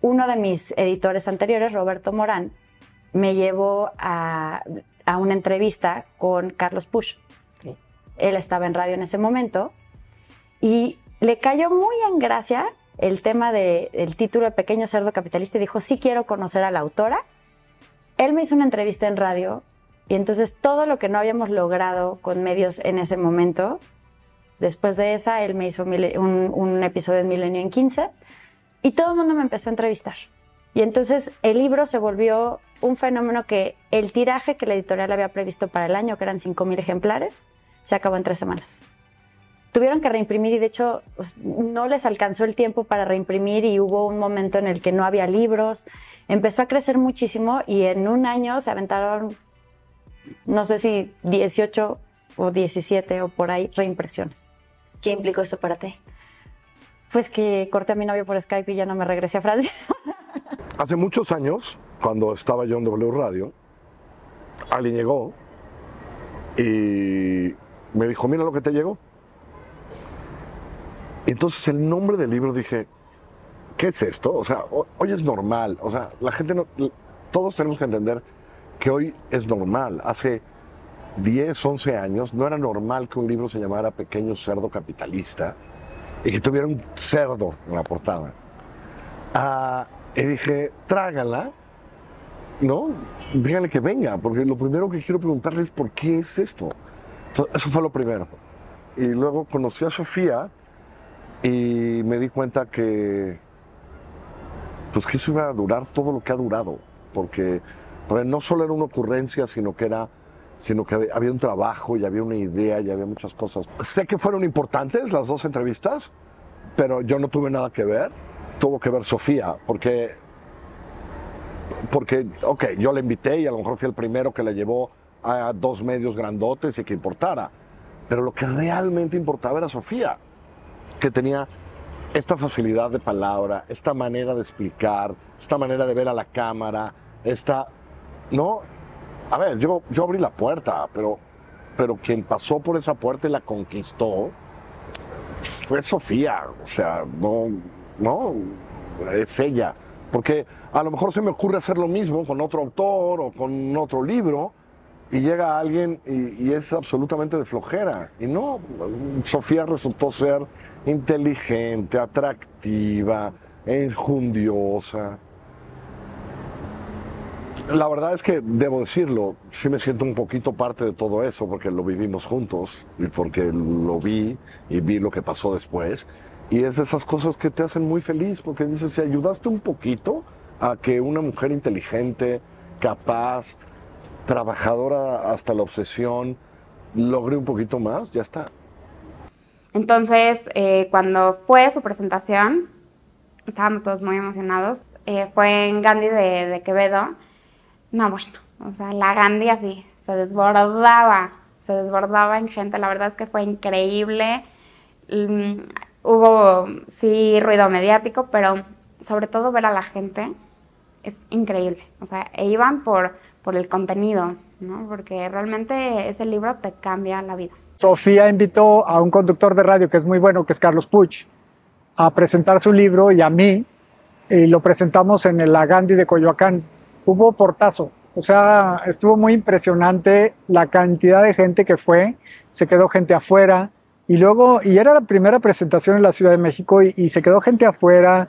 uno de mis editores anteriores, Roberto Morán, me llevó a, una entrevista con Carlos Push. Él estaba en radio en ese momento y le cayó muy en gracia el tema del título de Pequeño Cerdo Capitalista y dijo, sí quiero conocer a la autora. Él me hizo una entrevista en radio y entonces todo lo que no habíamos logrado con medios en ese momento, después de esa, él me hizo un, episodio en Milenio en 15 y todo el mundo me empezó a entrevistar. Y entonces el libro se volvió un fenómeno que el tiraje que la editorial había previsto para el año, que eran 5.000 ejemplares, se acabó en tres semanas tuvieron que reimprimir y de hecho pues, no les alcanzó el tiempo para reimprimir y hubo un momento en el que no había libros. Empezó a crecer muchísimo y en un año se aventaron, no sé si 18 o 17 o por ahí, reimpresiones. ¿Qué implicó eso para ti? Pues que corté a mi novio por Skype y ya no me regresé a Francia. Hace muchos años, cuando estaba yo en W Radio, Ali llegó y me dijo, mira lo que te llegó. Entonces el nombre del libro dije, ¿qué es esto? O sea, hoy es normal. O sea, la gente no, todos tenemos que entender que hoy es normal. Hace 10, 11 años no era normal que un libro se llamara Pequeño Cerdo Capitalista y que tuviera un cerdo en la portada. Ah, y dije, trágala, ¿no? Díganle que venga, porque lo primero que quiero preguntarle es por qué es esto. eso fue lo primero. Y luego conocí a Sofía, y me di cuenta que, pues que eso iba a durar todo lo que ha durado, porque, no solo era una ocurrencia, sino que era, sino que había un trabajo y había una idea y había muchas cosas. Sé que fueron importantes las dos entrevistas, pero yo no tuve nada que ver. Tuvo que ver Sofía, porque, porque, ok, yo la invité y a lo mejor fui el primero que la llevó a dos medios grandotes y que importara. Pero lo que realmente importaba era Sofía que tenía esta facilidad de palabra, esta manera de explicar, esta manera de ver a la cámara, esta... No, a ver, yo, yo abrí la puerta, pero, pero quien pasó por esa puerta y la conquistó fue Sofía, o sea, no, no, es ella. Porque a lo mejor se me ocurre hacer lo mismo con otro autor o con otro libro, y llega alguien y, y, es absolutamente de flojera. Y no, Sofía resultó ser inteligente, atractiva, enjundiosa. La verdad es que debo decirlo, sí me siento un poquito parte de todo eso porque lo vivimos juntos y porque lo vi y vi lo que pasó después. Y es de esas cosas que te hacen muy feliz porque dices, si ayudaste un poquito a que una mujer inteligente, capaz, trabajadora hasta la obsesión, logre un poquito más, ya está. Entonces, eh, cuando fue su presentación, estábamos todos muy emocionados. Eh, fue en Gandhi de, Quevedo. No, bueno, o sea, la Gandhi así, se desbordaba, se desbordaba en gente. La verdad es que fue increíble. Mm, hubo, sí, ruido mediático, pero sobre todo ver a la gente es increíble. O sea, e iban por, por el contenido, ¿no? Porque realmente ese libro te cambia la vida. Sofía invitó a un conductor de radio que es muy bueno, que es Carlos Puch, a presentar su libro y a mí, y lo presentamos en el Agandi de Coyoacán. Hubo portazo, o sea, estuvo muy impresionante la cantidad de gente que fue, se quedó gente afuera, y luego, y era la primera presentación en la Ciudad de México, y, y se quedó gente afuera,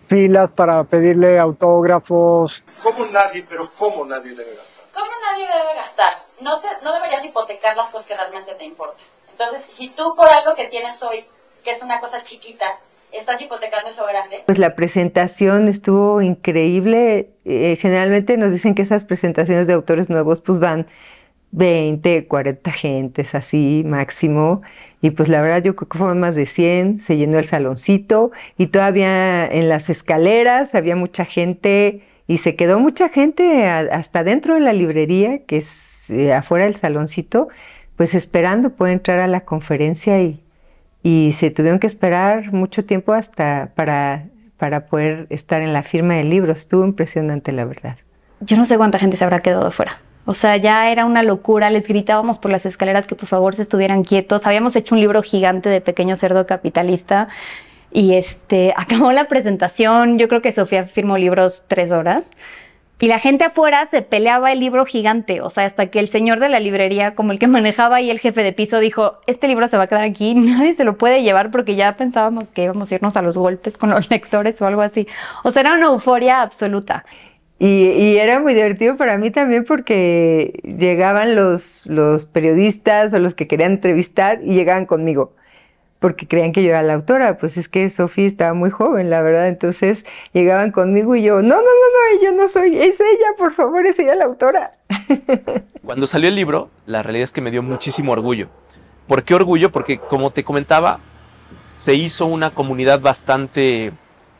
filas para pedirle autógrafos. ¿Cómo nadie, pero cómo nadie debe gastar? ¿Cómo nadie debe gastar? no, te, no deberías hipotecar las cosas que realmente te importan. Entonces, si tú por algo que tienes hoy, que es una cosa chiquita, estás hipotecando eso grande. Pues la presentación estuvo increíble. Eh, generalmente nos dicen que esas presentaciones de autores nuevos pues van 20, 40 gentes así máximo. Y pues la verdad yo creo que fueron más de 100, se llenó el saloncito y todavía en las escaleras había mucha gente y se quedó mucha gente hasta dentro de la librería, que es eh, afuera del saloncito, pues esperando poder entrar a la conferencia y, y se tuvieron que esperar mucho tiempo hasta para, para poder estar en la firma del libro. Estuvo impresionante, la verdad. Yo no sé cuánta gente se habrá quedado afuera. O sea, ya era una locura, les gritábamos por las escaleras que por favor se estuvieran quietos. Habíamos hecho un libro gigante de Pequeño Cerdo Capitalista y este, acabó la presentación. Yo creo que Sofía firmó libros tres horas. Y la gente afuera se peleaba el libro gigante, o sea, hasta que el señor de la librería, como el que manejaba y el jefe de piso, dijo, este libro se va a quedar aquí, nadie se lo puede llevar porque ya pensábamos que íbamos a irnos a los golpes con los lectores o algo así. O sea, era una euforia absoluta. Y, era muy divertido para mí también porque llegaban los, los periodistas o los que querían entrevistar y llegaban conmigo porque creían que yo era la autora, pues es que Sofía estaba muy joven, la verdad, entonces llegaban conmigo y yo, no, no, no, no, yo no soy, es ella, por favor, es ella la autora. Cuando salió el libro, la realidad es que me dio muchísimo orgullo. ¿Por qué orgullo? Porque como te comentaba, se hizo una comunidad bastante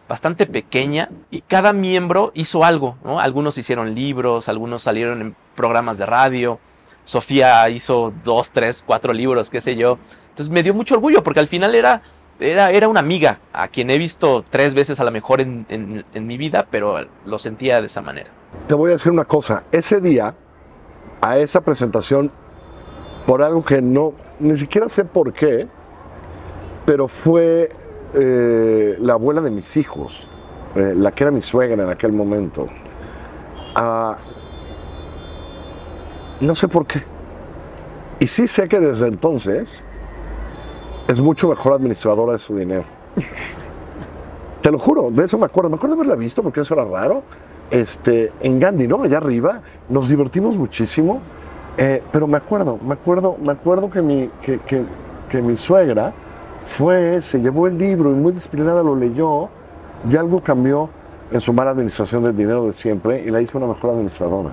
bastante pequeña y cada miembro hizo algo, ¿no? Algunos hicieron libros, algunos salieron en programas de radio, Sofía hizo dos, tres, cuatro libros, qué sé yo. Entonces me dio mucho orgullo porque al final era, era, era una amiga a quien he visto tres veces a lo mejor en, en mi vida, pero lo sentía de esa manera. Te voy a decir una cosa, ese día, a esa presentación, por algo que no, ni siquiera sé por qué, pero fue eh, la abuela de mis hijos, eh, la que era mi suegra en aquel momento, ah, no sé por qué. Y sí sé que desde entonces es mucho mejor administradora de su dinero. Te lo juro, de eso me acuerdo. Me acuerdo de haberla visto porque eso era raro. Este, en Gandhi, ¿no? Allá arriba, nos divertimos muchísimo. Eh, pero me acuerdo, me acuerdo, me acuerdo que mi, que, que mi suegra, fue, se llevó el libro y muy disciplinada lo leyó y algo cambió en su mala administración del dinero de siempre y la hizo una mejor administradora.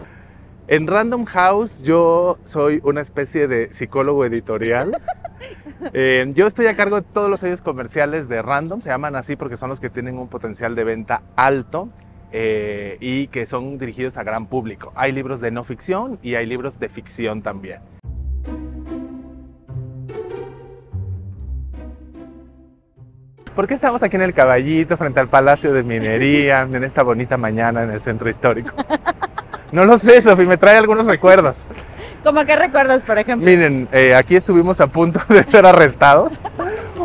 En Random House yo soy una especie de psicólogo editorial. Eh, yo estoy a cargo de todos los sellos comerciales de Random, se llaman así porque son los que tienen un potencial de venta alto eh, y que son dirigidos a gran público. Hay libros de no ficción y hay libros de ficción también. ¿Por qué estamos aquí en el Caballito, frente al Palacio de Minería, en esta bonita mañana en el centro histórico? No lo sé, Sofi, me trae algunos recuerdos. ¿Cómo qué recuerdas, por ejemplo? Miren, eh, aquí estuvimos a punto de ser arrestados.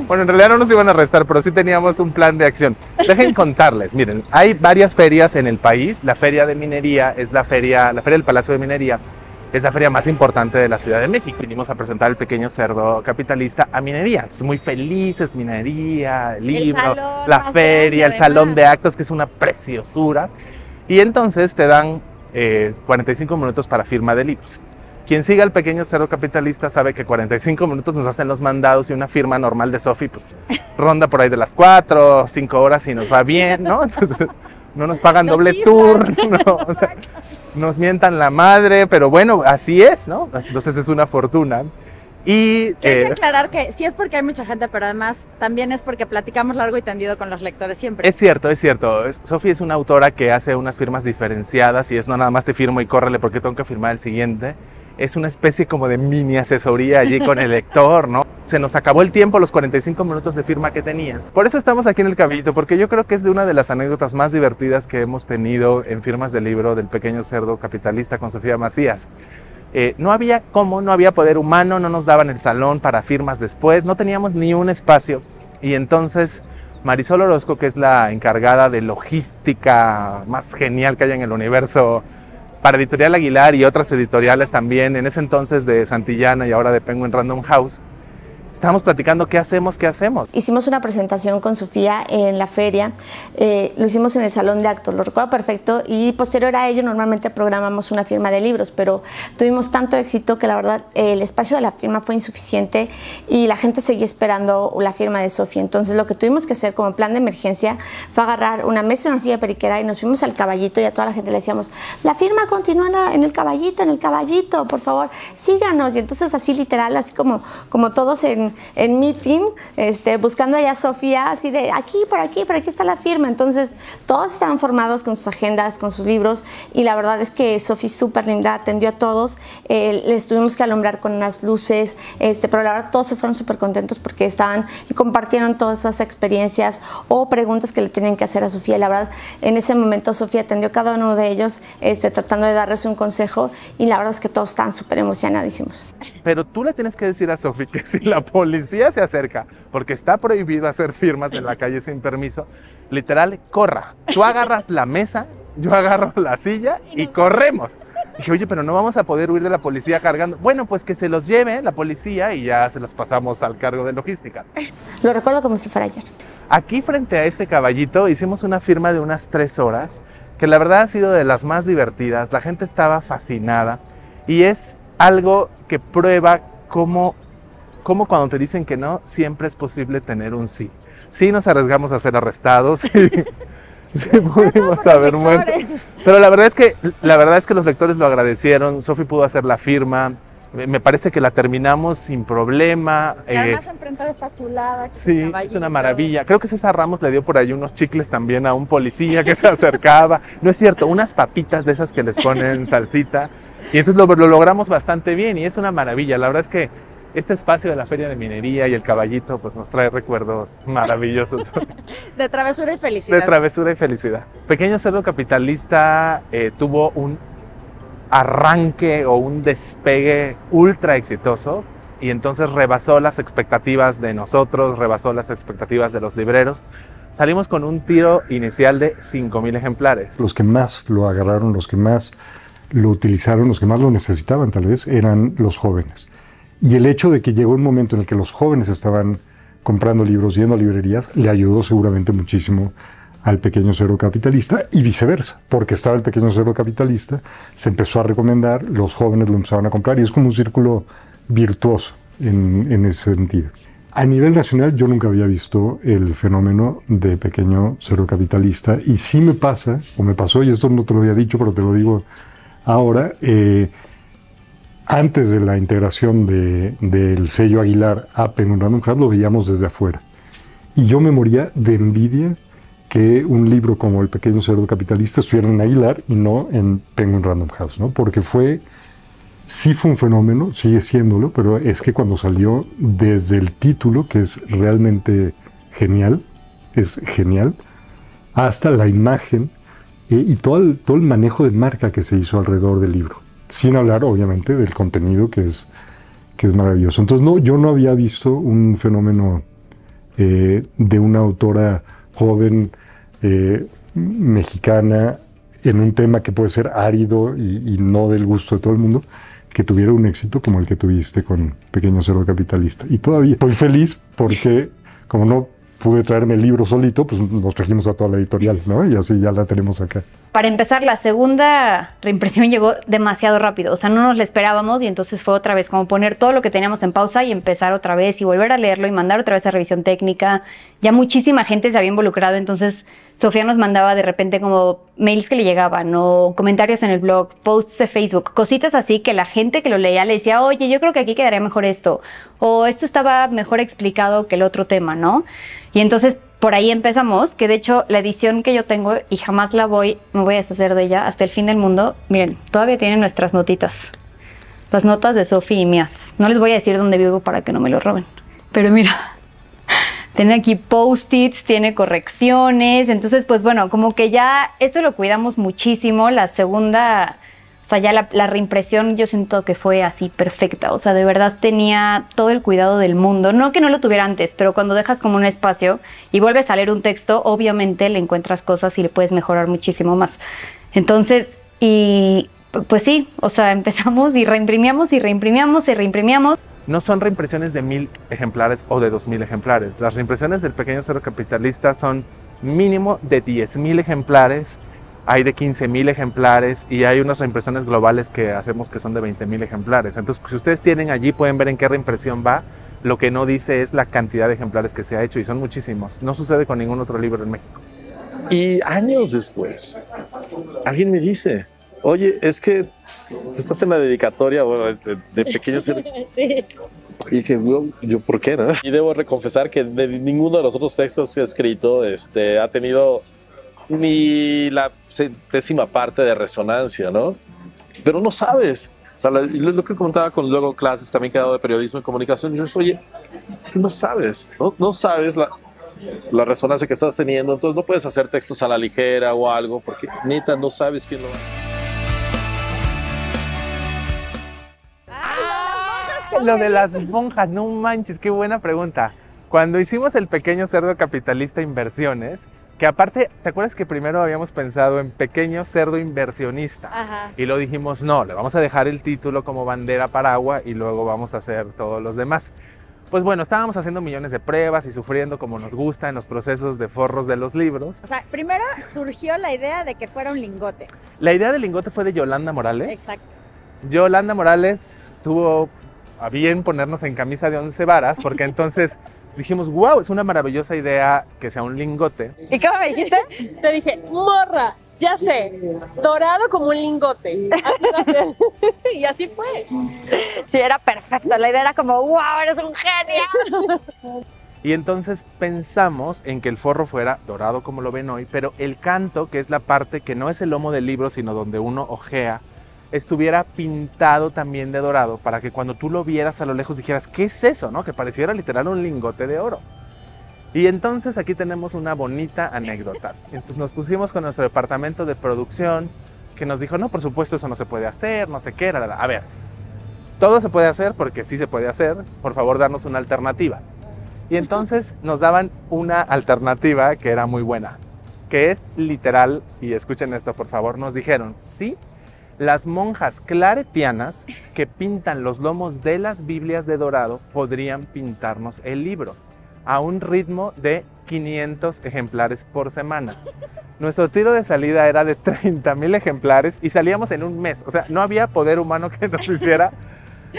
Bueno, en realidad no nos iban a arrestar, pero sí teníamos un plan de acción. Dejen contarles, miren, hay varias ferias en el país. La feria de minería es la feria, la feria del Palacio de Minería es la feria más importante de la Ciudad de México. Vinimos a presentar el pequeño cerdo capitalista a minería. Entonces, muy felices, minería, el libro, la feria, el salón de actos, que es una preciosura. Y entonces te dan 45 eh, minutos para firma de libros. Quien siga el pequeño cerdo capitalista sabe que 45 minutos nos hacen los mandados y una firma normal de Sofi, pues ronda por ahí de las 4, 5 horas y nos va bien, ¿no? Entonces no nos pagan doble turno, o sea, nos mientan la madre, pero bueno, así es, ¿no? Entonces es una fortuna. Y, hay que eh, aclarar que sí es porque hay mucha gente, pero además también es porque platicamos largo y tendido con los lectores siempre. Es cierto, es cierto. Sofía es una autora que hace unas firmas diferenciadas y es no nada más te firmo y córrele porque tengo que firmar el siguiente es una especie como de mini asesoría allí con el lector, ¿no? Se nos acabó el tiempo, los 45 minutos de firma que tenía. Por eso estamos aquí en el Caballito, porque yo creo que es de una de las anécdotas más divertidas que hemos tenido en firmas del libro del pequeño cerdo capitalista con Sofía Macías. Eh, no había cómo, no había poder humano, no nos daban el salón para firmas después, no teníamos ni un espacio. Y entonces Marisol Orozco, que es la encargada de logística más genial que hay en el universo para Editorial Aguilar y otras editoriales también, en ese entonces de Santillana y ahora de Penguin Random House, Estábamos platicando qué hacemos, qué hacemos. Hicimos una presentación con Sofía en la feria, eh, lo hicimos en el salón de actos, lo recuerdo perfecto, y posterior a ello normalmente programamos una firma de libros, pero tuvimos tanto éxito que la verdad el espacio de la firma fue insuficiente y la gente seguía esperando la firma de Sofía. Entonces lo que tuvimos que hacer como plan de emergencia fue agarrar una mesa y una silla periquera y nos fuimos al caballito y a toda la gente le decíamos, la firma continúa en el caballito, en el caballito, por favor, síganos. Y entonces así literal, así como, como todos en meeting, este, buscando allá a Sofía, así de aquí, por aquí, por aquí está la firma. Entonces, todos estaban formados con sus agendas, con sus libros, y la verdad es que Sofía súper linda, atendió a todos, eh, les tuvimos que alumbrar con unas luces, este, pero la verdad todos se fueron súper contentos porque estaban y compartieron todas esas experiencias o preguntas que le tenían que hacer a Sofía. La verdad, en ese momento Sofía atendió a cada uno de ellos, este, tratando de darles un consejo, y la verdad es que todos estaban súper emocionadísimos. Pero tú le tienes que decir a Sofía que si la policía se acerca, porque está prohibido hacer firmas en la calle sin permiso, literal, corra. Tú agarras la mesa, yo agarro la silla y corremos. Dije, oye, pero no vamos a poder huir de la policía cargando. Bueno, pues que se los lleve la policía y ya se los pasamos al cargo de logística. Lo recuerdo como si fuera ayer. Aquí frente a este caballito hicimos una firma de unas tres horas, que la verdad ha sido de las más divertidas. La gente estaba fascinada y es algo que prueba cómo, cómo cuando te dicen que no, siempre es posible tener un sí. Sí nos arriesgamos a ser arrestados, sí, sí pudimos haber muerto. Pero la verdad es que la verdad es que los lectores lo agradecieron. Sofi pudo hacer la firma. Me parece que la terminamos sin problema. Y eh, además enfrente de esta chulada. que Sí, es una maravilla. Creo que César Ramos le dio por ahí unos chicles también a un policía que se acercaba. No es cierto, unas papitas de esas que les ponen salsita. Y entonces lo, lo logramos bastante bien y es una maravilla. La verdad es que este espacio de la Feria de Minería y el caballito pues nos trae recuerdos maravillosos De travesura y felicidad. de travesura y felicidad. Pequeño Cerdo Capitalista eh, tuvo un arranque o un despegue ultra exitoso y entonces rebasó las expectativas de nosotros, rebasó las expectativas de los libreros. Salimos con un tiro inicial de 5.000 ejemplares. Los que más lo agarraron, los que más lo utilizaron, los que más lo necesitaban tal vez, eran los jóvenes. Y el hecho de que llegó un momento en el que los jóvenes estaban comprando libros, yendo a librerías, le ayudó seguramente muchísimo al pequeño cero capitalista y viceversa, porque estaba el pequeño cero capitalista, se empezó a recomendar, los jóvenes lo empezaban a comprar y es como un círculo virtuoso en, en ese sentido. A nivel nacional yo nunca había visto el fenómeno de pequeño cero capitalista y sí me pasa, o me pasó, y esto no te lo había dicho, pero te lo digo ahora, eh, antes de la integración de- del sello Aguilar a Penguin Random House lo veíamos desde afuera. Y yo me moría de envidia que un libro como El pequeño cerdo capitalista estuviera en Aguilar y no en Penguin Random House, ¿no? Porque fue, sí fue un fenómeno, sigue siéndolo, pero es que cuando salió desde el título, que es realmente genial, es genial, hasta la imagen eh, y todo el, todo el manejo de marca que se hizo alrededor del libro. Sin hablar, obviamente, del contenido que es, que es maravilloso. Entonces, no, yo no había visto un fenómeno eh, de una autora joven eh, mexicana en un tema que puede ser árido y, y no del gusto de todo el mundo, que tuviera un éxito como el que tuviste con Pequeño Cerdo Capitalista. Y todavía estoy feliz porque, como no pude traerme el libro solito, pues nos trajimos a toda la editorial, ¿no? Y así ya la tenemos acá. Para empezar, la segunda reimpresión llegó demasiado rápido, o sea, no nos la esperábamos y entonces fue otra vez como poner todo lo que teníamos en pausa y empezar otra vez y volver a leerlo y mandar otra vez a revisión técnica. Ya muchísima gente se había involucrado, entonces Sofía nos mandaba de repente como mails que le llegaban o comentarios en el blog, posts de Facebook, cositas así que la gente que lo leía le decía, oye, yo creo que aquí quedaría mejor esto, o esto estaba mejor explicado que el otro tema, ¿no? Y entonces por ahí empezamos, que de hecho la edición que yo tengo y jamás la voy, me voy a deshacer de ella hasta el fin del mundo, miren, todavía tiene nuestras notitas. Las notas de Sofía y mías. No les voy a decir dónde vivo para que no me lo roben. Pero mira, tiene aquí post-its, tiene correcciones. Entonces, pues bueno, como que ya esto lo cuidamos muchísimo. La segunda, o sea, ya la, reimpresión yo siento que fue así perfecta. O sea, de verdad tenía todo el cuidado del mundo. No que no lo tuviera antes, pero cuando dejas como un espacio y vuelves a leer un texto, obviamente le encuentras cosas y le puedes mejorar muchísimo más. Entonces, y pues sí, o sea, empezamos y reimprimíamos y reimprimíamos y reimprimíamos. no son reimpresiones de mil ejemplares o de dos mil ejemplares. Las reimpresiones del pequeño cero capitalista son mínimo de 10 mil ejemplares, hay de 15 mil ejemplares y hay unas reimpresiones globales que hacemos que son de 20 mil ejemplares. Entonces, si ustedes tienen allí, pueden ver en qué reimpresión va. Lo que no dice es la cantidad de ejemplares que se ha hecho y son muchísimos. No sucede con ningún otro libro en México. Y años después, alguien me dice, oye, es que tú estás en la dedicatoria bueno, de, de pequeños... Sí. Y dije, "Bueno, yo, ¿por qué, no? Y debo reconfesar que de ninguno de los otros textos que he escrito este, ha tenido ni la centésima parte de resonancia, ¿no? Pero no sabes. O sea, lo que comentaba con luego clases también que he dado de periodismo y comunicación, dices, oye, es que no sabes, no, sabes la, la resonancia que estás teniendo, entonces no puedes hacer textos a la ligera o algo, porque neta no sabes quién lo va Lo de las monjas, no manches, qué buena pregunta. Cuando hicimos el pequeño cerdo capitalista inversiones, que aparte, ¿te acuerdas que primero habíamos pensado en pequeño cerdo inversionista? Ajá. Y lo dijimos, no, le vamos a dejar el título como bandera paraguas y luego vamos a hacer todos los demás. Pues bueno, estábamos haciendo millones de pruebas y sufriendo como nos gusta en los procesos de forros de los libros. O sea, primero surgió la idea de que fuera un lingote. La idea del lingote fue de Yolanda Morales. Exacto. Yolanda Morales tuvo a bien ponernos en camisa de once varas, porque entonces dijimos, wow, es una maravillosa idea que sea un lingote. ¿Y cómo me dijiste? Te dije, morra, ya sé, dorado como un lingote. Y así fue. Sí, era perfecto. La idea era como, wow, eres un genio. Y entonces pensamos en que el forro fuera dorado como lo ven hoy, pero el canto, que es la parte que no es el lomo del libro, sino donde uno ojea, estuviera pintado también de dorado para que cuando tú lo vieras a lo lejos dijeras, ¿qué es eso? ¿no? Que pareciera literal un lingote de oro. Y entonces aquí tenemos una bonita anécdota. Entonces nos pusimos con nuestro departamento de producción que nos dijo, no, por supuesto eso no se puede hacer, no sé qué. la, la, la". A ver, todo se puede hacer porque sí se puede hacer. Por favor, darnos una alternativa. Y entonces nos daban una alternativa que era muy buena, que es literal, y escuchen esto por favor, nos dijeron, sí, las monjas claretianas que pintan los lomos de las Biblias de dorado podrían pintarnos el libro a un ritmo de 500 ejemplares por semana. Nuestro tiro de salida era de 30 mil ejemplares y salíamos en un mes. O sea, no había poder humano que nos hiciera.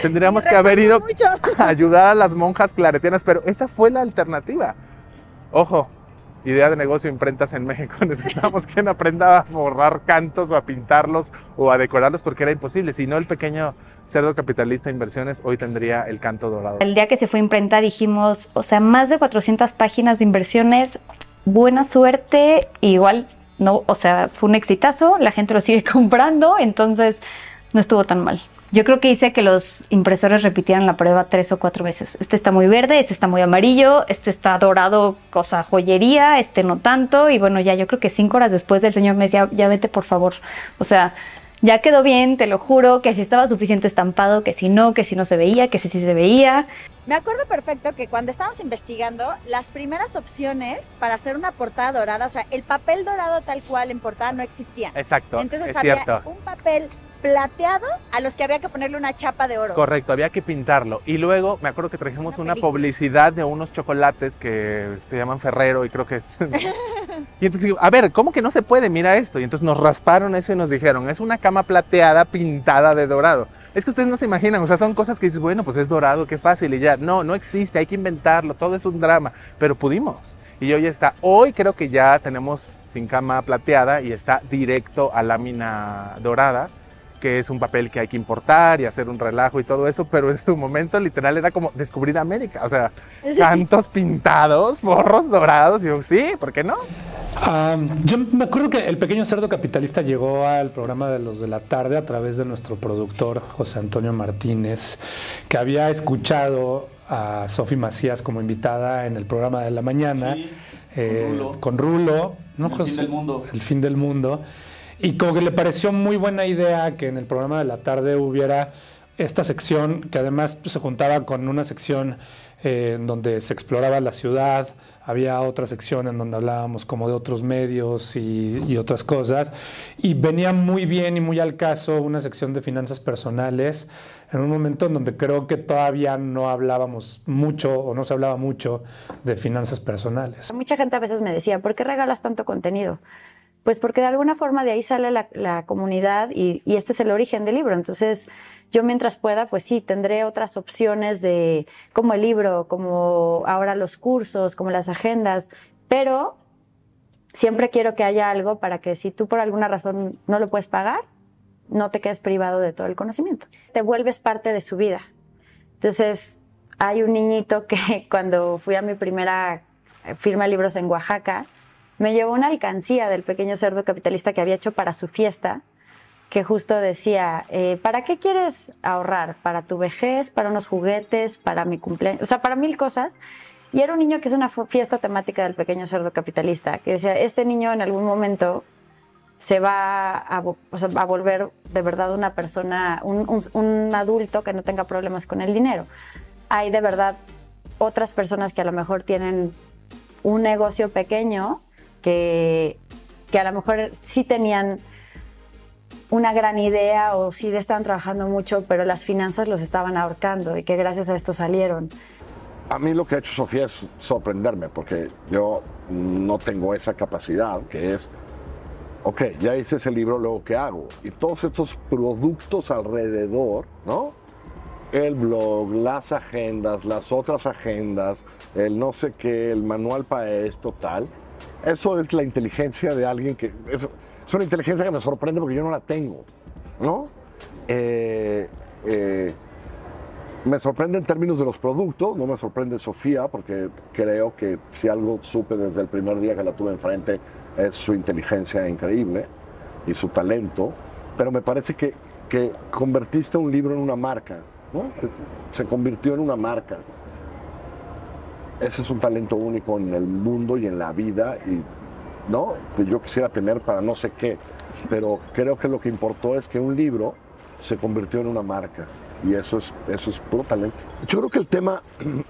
Tendríamos que haber ido a ayudar a las monjas claretianas, pero esa fue la alternativa. Ojo, idea de negocio imprentas en México. Necesitamos quien aprenda a forrar cantos o a pintarlos o a decorarlos porque era imposible. Si no, el pequeño cerdo capitalista inversiones hoy tendría el canto dorado. El día que se fue imprenta dijimos, o sea, más de 400 páginas de inversiones, buena suerte, igual, no, o sea, fue un exitazo, la gente lo sigue comprando, entonces no estuvo tan mal. Yo creo que hice que los impresores repitieran la prueba tres o cuatro veces. Este está muy verde, este está muy amarillo, este está dorado, cosa joyería, este no tanto. Y bueno, ya yo creo que cinco horas después del señor me decía, ya vete por favor. O sea, ya quedó bien, te lo juro, que si estaba suficiente estampado, que si no, que si no se veía, que si sí se veía. Me acuerdo perfecto que cuando estábamos investigando, las primeras opciones para hacer una portada dorada, o sea, el papel dorado tal cual en portada no existía. Exacto, Entonces es había cierto. un papel plateado a los que había que ponerle una chapa de oro. Correcto, había que pintarlo. Y luego me acuerdo que trajimos una, publicidad de unos chocolates que se llaman Ferrero y creo que es... y entonces digo, a ver, ¿cómo que no se puede? Mira esto. Y entonces nos rasparon eso y nos dijeron, es una cama plateada pintada de dorado. Es que ustedes no se imaginan, o sea, son cosas que dices, bueno, pues es dorado, qué fácil y ya. No, no existe, hay que inventarlo, todo es un drama. Pero pudimos. Y hoy está, hoy creo que ya tenemos sin cama plateada y está directo a lámina dorada que es un papel que hay que importar y hacer un relajo y todo eso, pero en su momento literal era como descubrir América, o sea, cantos pintados, forros dorados, y yo, sí, ¿por qué no? Am, yo me acuerdo que el pequeño cerdo capitalista llegó al programa de los de la tarde a través de nuestro productor José Antonio Martínez, que había escuchado a Sofi Macías como invitada en el programa de la mañana eh, con Rulo, no El creo fin del mundo. el fin del mundo, y como que le pareció muy buena idea que en el programa de la tarde hubiera esta sección que además pues, se juntaba con una sección eh, en donde se exploraba la ciudad había otra sección en donde hablábamos como de otros medios y, y, otras cosas. Y venía muy bien y muy al caso una sección de finanzas personales en un momento en donde creo que todavía no hablábamos mucho o no se hablaba mucho de finanzas personales. Mucha gente a veces me decía, ¿por qué regalas tanto contenido? Pues porque de alguna forma de ahí sale la, comunidad y, este es el origen del libro. Entonces, yo mientras pueda, pues sí, tendré otras opciones de como el libro, como ahora los cursos, como las agendas, pero siempre quiero que haya algo para que si tú por alguna razón no lo puedes pagar, no te quedes privado de todo el conocimiento. Te vuelves parte de su vida. Entonces, hay un niñito que cuando fui a mi primera firma libros en Oaxaca, me llevó una alcancía del pequeño cerdo capitalista que había hecho para su fiesta, que justo decía, eh, ¿para qué quieres ahorrar? ¿Para tu vejez? ¿Para unos juguetes? ¿Para mi cumpleaños? O sea, para mil cosas. Y era un niño que es una fiesta temática del pequeño cerdo capitalista, que decía, este niño en algún momento se va a, volver de verdad una persona, un, adulto que no tenga problemas con el dinero. Hay de verdad otras personas que a lo mejor tienen un negocio pequeño que, que a lo mejor sí tenían una gran idea o sí estaban trabajando mucho, pero las finanzas los estaban ahorcando y que gracias a esto salieron. A mí lo que ha hecho Sofía es sorprenderme, porque yo no tengo esa capacidad, que es ok, ya hice ese libro, luego ¿qué hago? Y todos estos productos alrededor, ¿no? El blog, las agendas, las otras agendas, el no sé qué, el manual para esto, tal. Eso es la inteligencia de alguien que... Es, es una inteligencia que me sorprende porque yo no la tengo, ¿no? Eh, eh, me sorprende en términos de los productos, no me sorprende Sofía, porque creo que si algo supe desde el primer día que la tuve enfrente es su inteligencia increíble y su talento, pero me parece que, que convertiste un libro en una marca, se convirtió en una marca. Ese es un talento único en el mundo y en la vida y ¿no? que yo quisiera tener para no sé qué, pero creo que lo que importó es que un libro se convirtió en una marca y eso es, eso es puro talento. Yo creo que el tema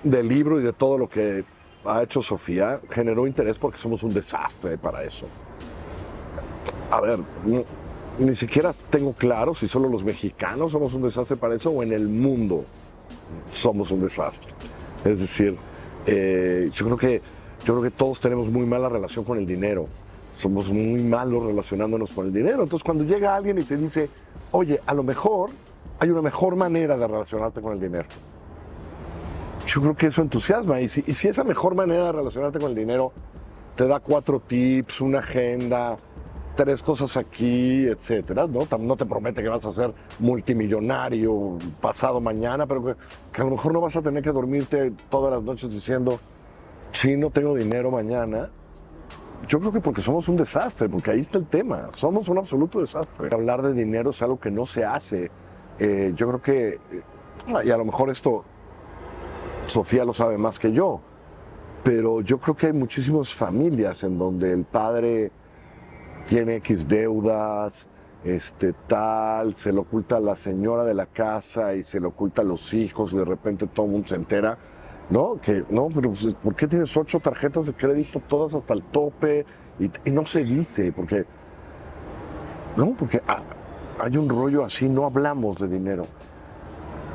del libro y de todo lo que ha hecho Sofía generó interés porque somos un desastre para eso. A ver, ni, ni, siquiera tengo claro si solo los mexicanos somos un desastre para eso o en el mundo somos un desastre. Es decir, eh, yo, creo que, yo creo que todos tenemos muy mala relación con el dinero. Somos muy malos relacionándonos con el dinero. Entonces cuando llega alguien y te dice, oye, a lo mejor hay una mejor manera de relacionarte con el dinero yo creo que eso entusiasma. Y si, y si, esa mejor manera de relacionarte con el dinero te da cuatro tips, una agenda, tres cosas aquí, etcétera, ¿no? No te promete que vas a ser multimillonario pasado mañana, pero que, que a lo mejor no vas a tener que dormirte todas las noches diciendo, sí, no tengo dinero mañana. Yo creo que porque somos un desastre, porque ahí está el tema. Somos un absoluto desastre. Hablar de dinero es algo que no se hace. Eh, yo creo que, y a lo mejor esto Sofía lo sabe más que yo, pero yo creo que hay muchísimas familias en donde el padre tiene X deudas, este tal, se lo oculta a la señora de la casa y se lo oculta a los hijos y de repente todo el mundo se entera, ¿no? Que, no, pero pues, ¿por qué tienes ocho tarjetas de crédito todas hasta el tope? Y, y no se dice, porque, no, porque hay un rollo así, no hablamos de dinero.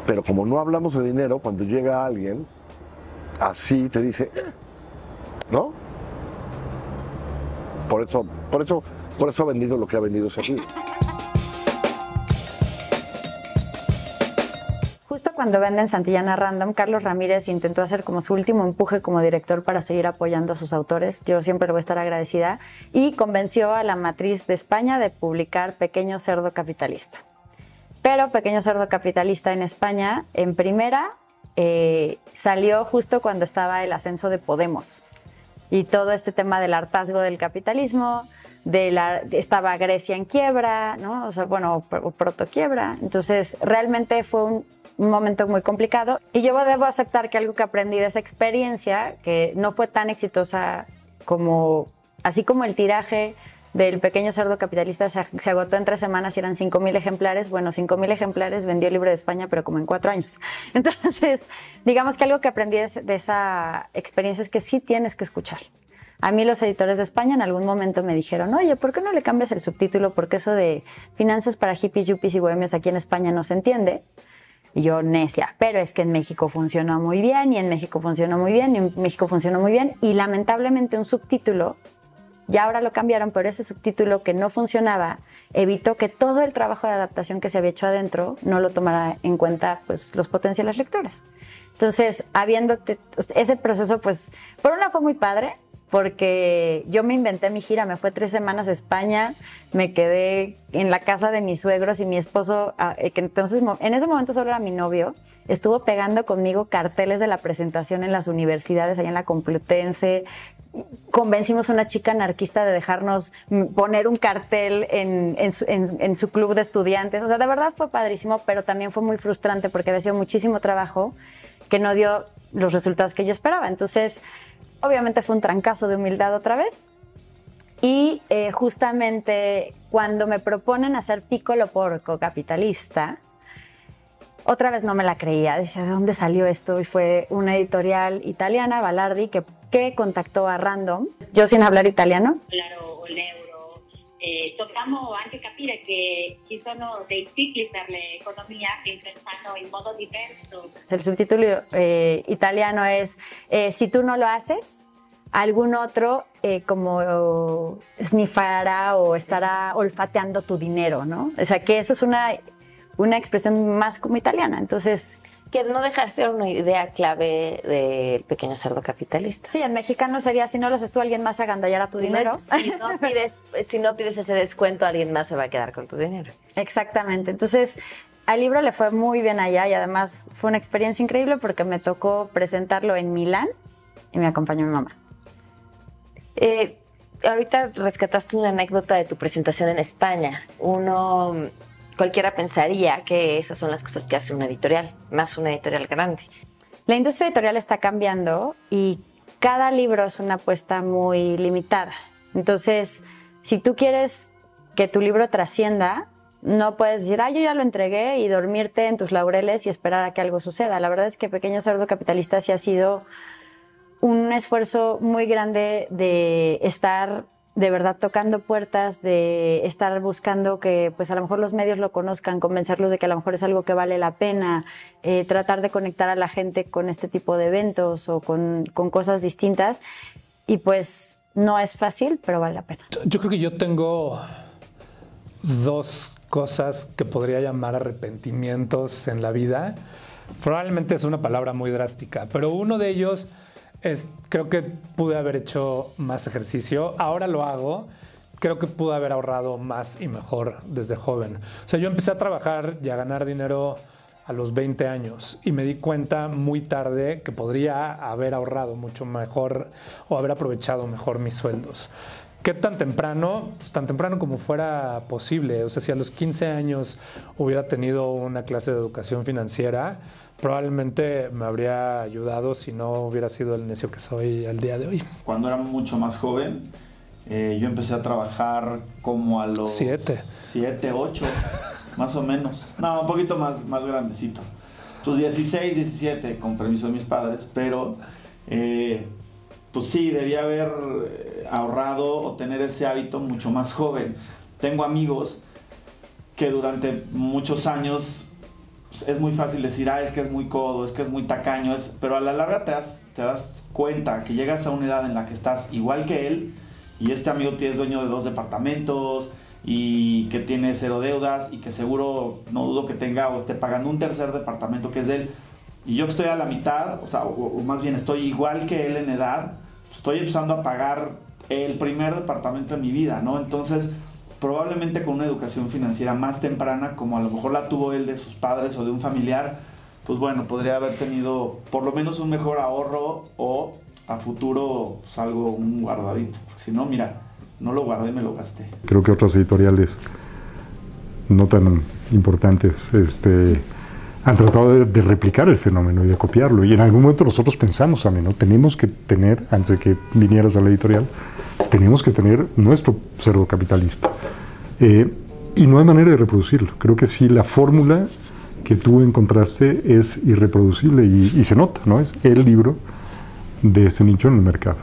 Pero como no hablamos de dinero, cuando llega alguien, así te dice, ¿no? Por eso, por eso, por eso ha vendido lo que ha vendido ese. Justo cuando venden Santillana Random, Carlos Ramírez intentó hacer como su último empuje como director para seguir apoyando a sus autores. Yo siempre voy a estar agradecida. Y convenció a la matriz de España de publicar Pequeño Cerdo Capitalista. Pero Pequeño Cerdo Capitalista en España, en primera, eh, salió justo cuando estaba el ascenso de Podemos y todo este tema del hartazgo del capitalismo, de la, estaba Grecia en quiebra, ¿no? O sea, bueno, proto quiebra. Entonces, realmente fue un, momento muy complicado. Y yo debo aceptar que algo que aprendí de esa experiencia, que no fue tan exitosa como, así como el tiraje del pequeño cerdo capitalista se, agotó en tres semanas y eran 5.000 ejemplares. Bueno, 5.000 ejemplares vendió el libro de España, pero como en cuatro años. Entonces, digamos que algo que aprendí de esa experiencia es que sí tienes que escuchar. A mí los editores de España en algún momento me dijeron, oye, ¿por qué no le cambias el subtítulo? Porque eso de finanzas para hippies, yuppies y bohemios aquí en España no se entiende. Y yo necia, pero es que en México funcionó muy bien y en México funcionó muy bien y en México funcionó muy bien y lamentablemente un subtítulo, ya ahora lo cambiaron, pero ese subtítulo que no funcionaba evitó que todo el trabajo de adaptación que se había hecho adentro no lo tomara en cuenta pues los potenciales lectores. Entonces, habiendo ese proceso, pues, por un lado fue muy padre, porque yo me inventé mi gira, me fue tres semanas a España, me quedé en la casa de mis suegros y mi esposo, ah, eh, que entonces en ese momento solo era mi novio, estuvo pegando conmigo carteles de la presentación en las universidades, allá en la Complutense. Convencimos a una chica anarquista de dejarnos mm, poner un cartel en, su, en su club de estudiantes. O sea, de verdad fue padrísimo, pero también fue muy frustrante porque había sido muchísimo trabajo que no dio los resultados que yo esperaba. Entonces, obviamente fue un trancazo de humildad otra vez. Y eh, justamente cuando me proponen hacer Piccolo Porco capitalista, otra vez no me la creía. Decía, ¿de dónde salió esto? Y fue una editorial italiana, Balardi, que, que contactó a Random. Yo sin hablar italiano. Claro. Eh, dobbiamo anche capire che ci sono dei cicli per l'economia che influenzano in modo diverso. El subtítulo eh, italiano es eh, Si tú no lo haces, algún otro eh, como sniffará o estará olfateando tu dinero, ¿no? O sea, que eso es una, una expresión más como italiana. Entonces, Que no deja de ser una idea clave del pequeño cerdo capitalista. Sí, en mexicano sería si no lo haces tú, alguien más se agandallará tu dinero. Si no, pides, si no pides ese descuento, alguien más se va a quedar con tu dinero. Exactamente. Entonces, al libro le fue muy bien allá y además fue una experiencia increíble porque me tocó presentarlo en Milán y me acompañó mi mamá. Eh, ahorita rescataste una anécdota de tu presentación en España. Uno, cualquiera pensaría que esas son las cosas que hace una editorial, más una editorial grande. La industria editorial está cambiando y cada libro es una apuesta muy limitada. Entonces, si tú quieres que tu libro trascienda, no puedes decir, ah, yo ya lo entregué y dormirte en tus laureles y esperar a que algo suceda. La verdad es que Pequeño Cerdo Capitalista sí ha sido un esfuerzo muy grande de estar de verdad tocando puertas, de estar buscando que pues a lo mejor los medios lo conozcan, convencerlos de que a lo mejor es algo que vale la pena, eh, tratar de conectar a la gente con este tipo de eventos o con, con cosas distintas. Y pues no es fácil, pero vale la pena. Yo creo que yo tengo dos cosas que podría llamar arrepentimientos en la vida. Probablemente es una palabra muy drástica, pero uno de ellos es, creo que pude haber hecho más ejercicio. Ahora lo hago. Creo que pude haber ahorrado más y mejor desde joven. O sea, yo empecé a trabajar y a ganar dinero a los 20 años y me di cuenta muy tarde que podría haber ahorrado mucho mejor o haber aprovechado mejor mis sueldos. ¿Qué tan temprano? Pues tan temprano como fuera posible. O sea, si a los 15 años hubiera tenido una clase de educación financiera, probablemente me habría ayudado si no hubiera sido el necio que soy al día de hoy. Cuando era mucho más joven, eh, yo empecé a trabajar como a los... Siete. Siete, ocho, más o menos. No, un poquito más, más grandecito. Tus 16, 17, con permiso de mis padres, pero... Eh, pues sí, debía haber eh, ahorrado o tener ese hábito mucho más joven. Tengo amigos que durante muchos años pues, es muy fácil decir, ah, es que es muy codo, es que es muy tacaño, es, pero a la larga te das, te das cuenta que llegas a una edad en la que estás igual que él y este amigo es dueño de dos departamentos y que tiene cero deudas y que seguro no dudo que tenga o esté pagando un tercer departamento que es de él y yo que estoy a la mitad, o sea, o, o más bien estoy igual que él en edad, estoy empezando a pagar el primer departamento de mi vida, ¿no? Entonces, probablemente con una educación financiera más temprana, como a lo mejor la tuvo él de sus padres o de un familiar, pues bueno, podría haber tenido por lo menos un mejor ahorro o a futuro pues, algo, un guardadito. Si no, mira, no lo guardé, me lo gasté. Creo que otras editoriales no tan importantes este, han tratado de, de, replicar el fenómeno y de copiarlo. Y en algún momento nosotros pensamos también, ¿no? Tenemos que tener, antes de que vinieras a la editorial, tenemos que tener nuestro cerdo capitalista. Eh, y no hay manera de reproducirlo. Creo que sí, la fórmula que tú encontraste es irreproducible y, y se nota, ¿no? Es el libro de este nicho en el mercado.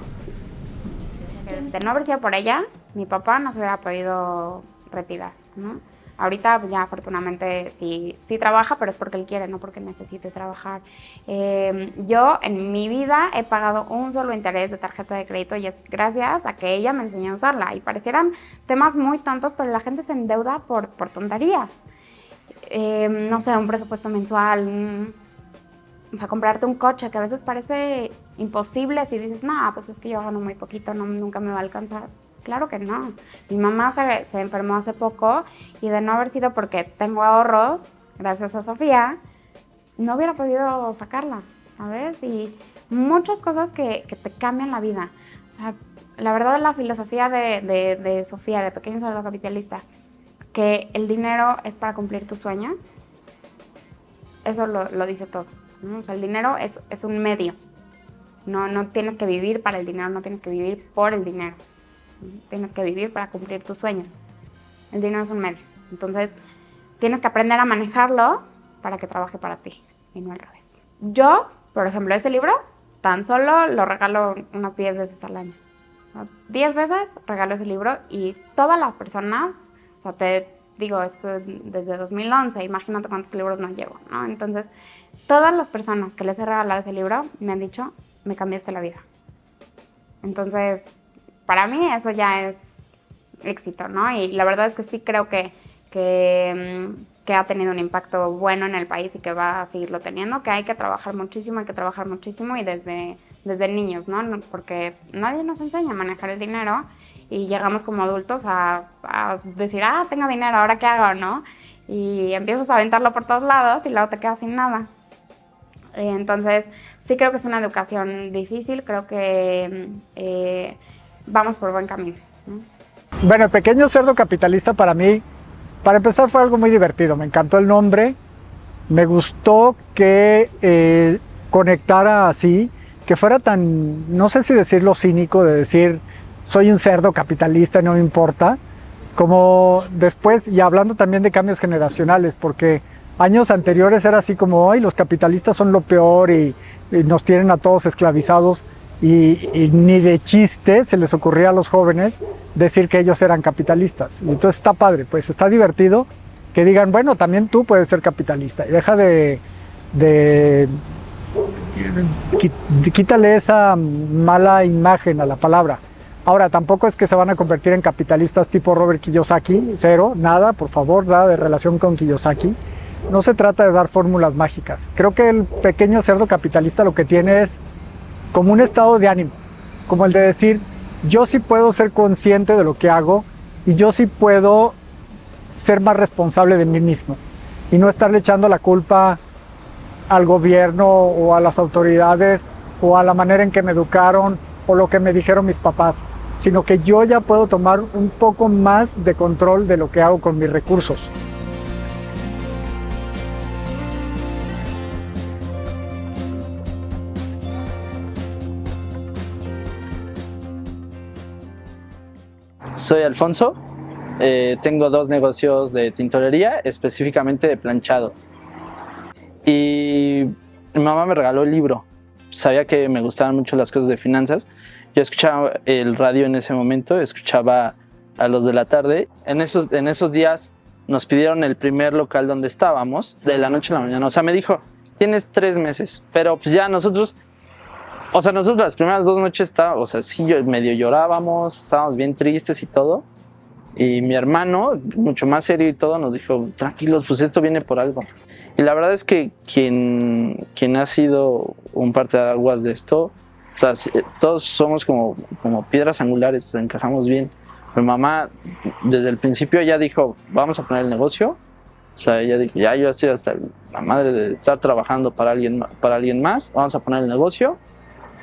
De no haber sido por ella, mi papá no se hubiera podido retirar, ¿no? Ahorita ya afortunadamente sí, sí trabaja, pero es porque él quiere, no porque necesite trabajar. Eh, yo en mi vida he pagado un solo interés de tarjeta de crédito y es gracias a que ella me enseñó a usarla. Y parecieran temas muy tontos, pero la gente se endeuda por, por tonterías. Eh, no sé, un presupuesto mensual, o sea, comprarte un coche que a veces parece imposible si dices, no, pues es que yo gano muy poquito, no, nunca me va a alcanzar. Claro que no. Mi mamá se, enfermó hace poco y de no haber sido porque tengo ahorros, gracias a Sofía, no hubiera podido sacarla, ¿sabes? Y muchas cosas que, que te cambian la vida. O sea, la verdad la filosofía de, de- Sofía, de Pequeño Cerdo Capitalista, que el dinero es para cumplir tus sueños, eso lo, lo dice todo. O sea, el dinero es, es un medio. No, no tienes que vivir para el dinero, no tienes que vivir por el dinero. Tienes que vivir para cumplir tus sueños. El dinero es un medio. Entonces, tienes que aprender a manejarlo para que trabaje para ti y no al revés. Yo, por ejemplo, ese libro, tan solo lo regalo unas 10 veces al año. ¿no? 10 veces regalo ese libro y todas las personas, o sea, te digo, esto desde 2011, imagínate cuántos libros no llevo, ¿no? Entonces, todas las personas que les he regalado ese libro me han dicho, me cambiaste la vida. Entonces, para mí eso ya es éxito, ¿no? Y la verdad es que sí creo que, que, mm, que ha tenido un impacto bueno en el país y que va a seguirlo teniendo, que hay que trabajar muchísimo, hay que trabajar muchísimo y desde, desde niños, ¿no? Porque nadie nos enseña a manejar el dinero y llegamos como adultos a, a decir, ah, tengo dinero, ¿ahora qué hago, no? Y empiezas a aventarlo por todos lados y luego te quedas sin nada. Entonces, sí creo que es una educación difícil, creo que mm, eh, vamos por buen camino. ¿no? Bueno, el pequeño cerdo capitalista para mí, para empezar fue algo muy divertido. Me encantó el nombre, me gustó que eh, conectara así, que fuera tan, no sé si decirlo cínico, de decir soy un cerdo capitalista y no me importa, como después, y hablando también de cambios generacionales, porque años anteriores era así como, hoy los capitalistas son lo peor y, y nos tienen a todos esclavizados y, y ni de chiste se les ocurría a los jóvenes decir que ellos eran capitalistas. Y entonces está padre, pues está divertido que digan, bueno, también tú puedes ser capitalista y deja de, de quítale esa mala imagen a la palabra. Ahora, tampoco es que se van a convertir en capitalistas tipo Robert Kiyosaki, cero, nada, por favor, nada de relación con Kiyosaki. No se trata de dar fórmulas mágicas. Creo que el pequeño cerdo capitalista lo que tiene es como un estado de ánimo, como el de decir, yo sí puedo ser consciente de lo que hago y yo sí puedo ser más responsable de mí mismo y no estarle echando la culpa al gobierno o a las autoridades o a la manera en que me educaron o lo que me dijeron mis papás, sino que yo ya puedo tomar un poco más de control de lo que hago con mis recursos. Soy Alfonso, eh, tengo dos negocios de tintorería, específicamente de planchado. Y mi mamá me regaló el libro. Sabía que me gustaban mucho las cosas de finanzas. Yo escuchaba el radio en ese momento, escuchaba a los de la tarde. En esos, en esos días nos pidieron el primer local donde estábamos, de la noche a la mañana. O sea, me dijo, tienes tres meses, pero pues ya nosotros o sea, nosotros las primeras dos noches está, o sea, sí, medio llorábamos, estábamos bien tristes y todo. Y mi hermano, mucho más serio y todo, nos dijo, tranquilos, pues esto viene por algo. Y la verdad es que quien, quien ha sido un parte de aguas de esto, o sea, todos somos como, como piedras angulares, sea, encajamos bien. Mi mamá, desde el principio ya dijo, vamos a poner el negocio. O sea, ella dijo, ya yo estoy hasta la madre de estar trabajando para alguien, para alguien más, vamos a poner el negocio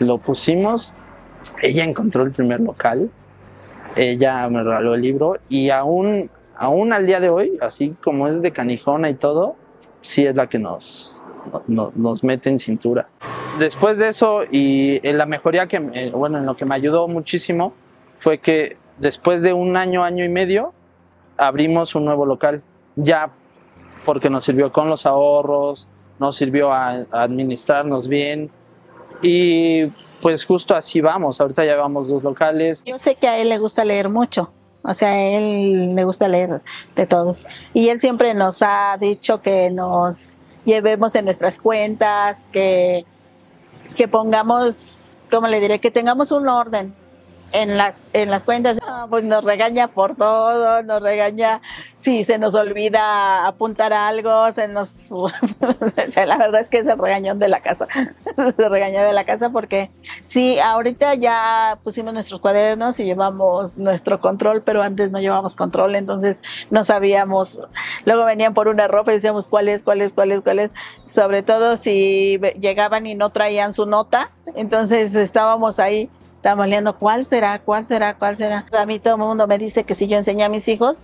lo pusimos, ella encontró el primer local, ella me regaló el libro y aún, aún al día de hoy, así como es de canijona y todo, sí es la que nos, no- nos mete en cintura. Después de eso y en la mejoría que, me- bueno, en lo que me ayudó muchísimo fue que después de un año, año y medio, abrimos un nuevo local. Ya porque nos sirvió con los ahorros, nos sirvió a, a administrarnos bien y pues justo así vamos. Ahorita ya vamos dos locales. Yo sé que a él le gusta leer mucho. O sea, a él le gusta leer de todos. Y él siempre nos ha dicho que nos llevemos en nuestras cuentas, que, que pongamos, ¿cómo le diré? Que tengamos un orden en las, en las cuentas. Ah, pues nos regaña por todo, nos regaña si se nos olvida apuntar algo, se nos... la verdad es que es el regañón de la casa. el regañón de la casa porque sí, ahorita ya pusimos nuestros cuadernos y llevamos nuestro control, pero antes no llevamos control, entonces no sabíamos. Luego venían por una ropa y decíamos cuál es, cuál es. Sobre todo si llegaban y no traían su nota, entonces estábamos ahí Estábamos leyendo cuál será, cuál será, cuál será. A mí todo el mundo me dice que si yo enseñé a mis hijos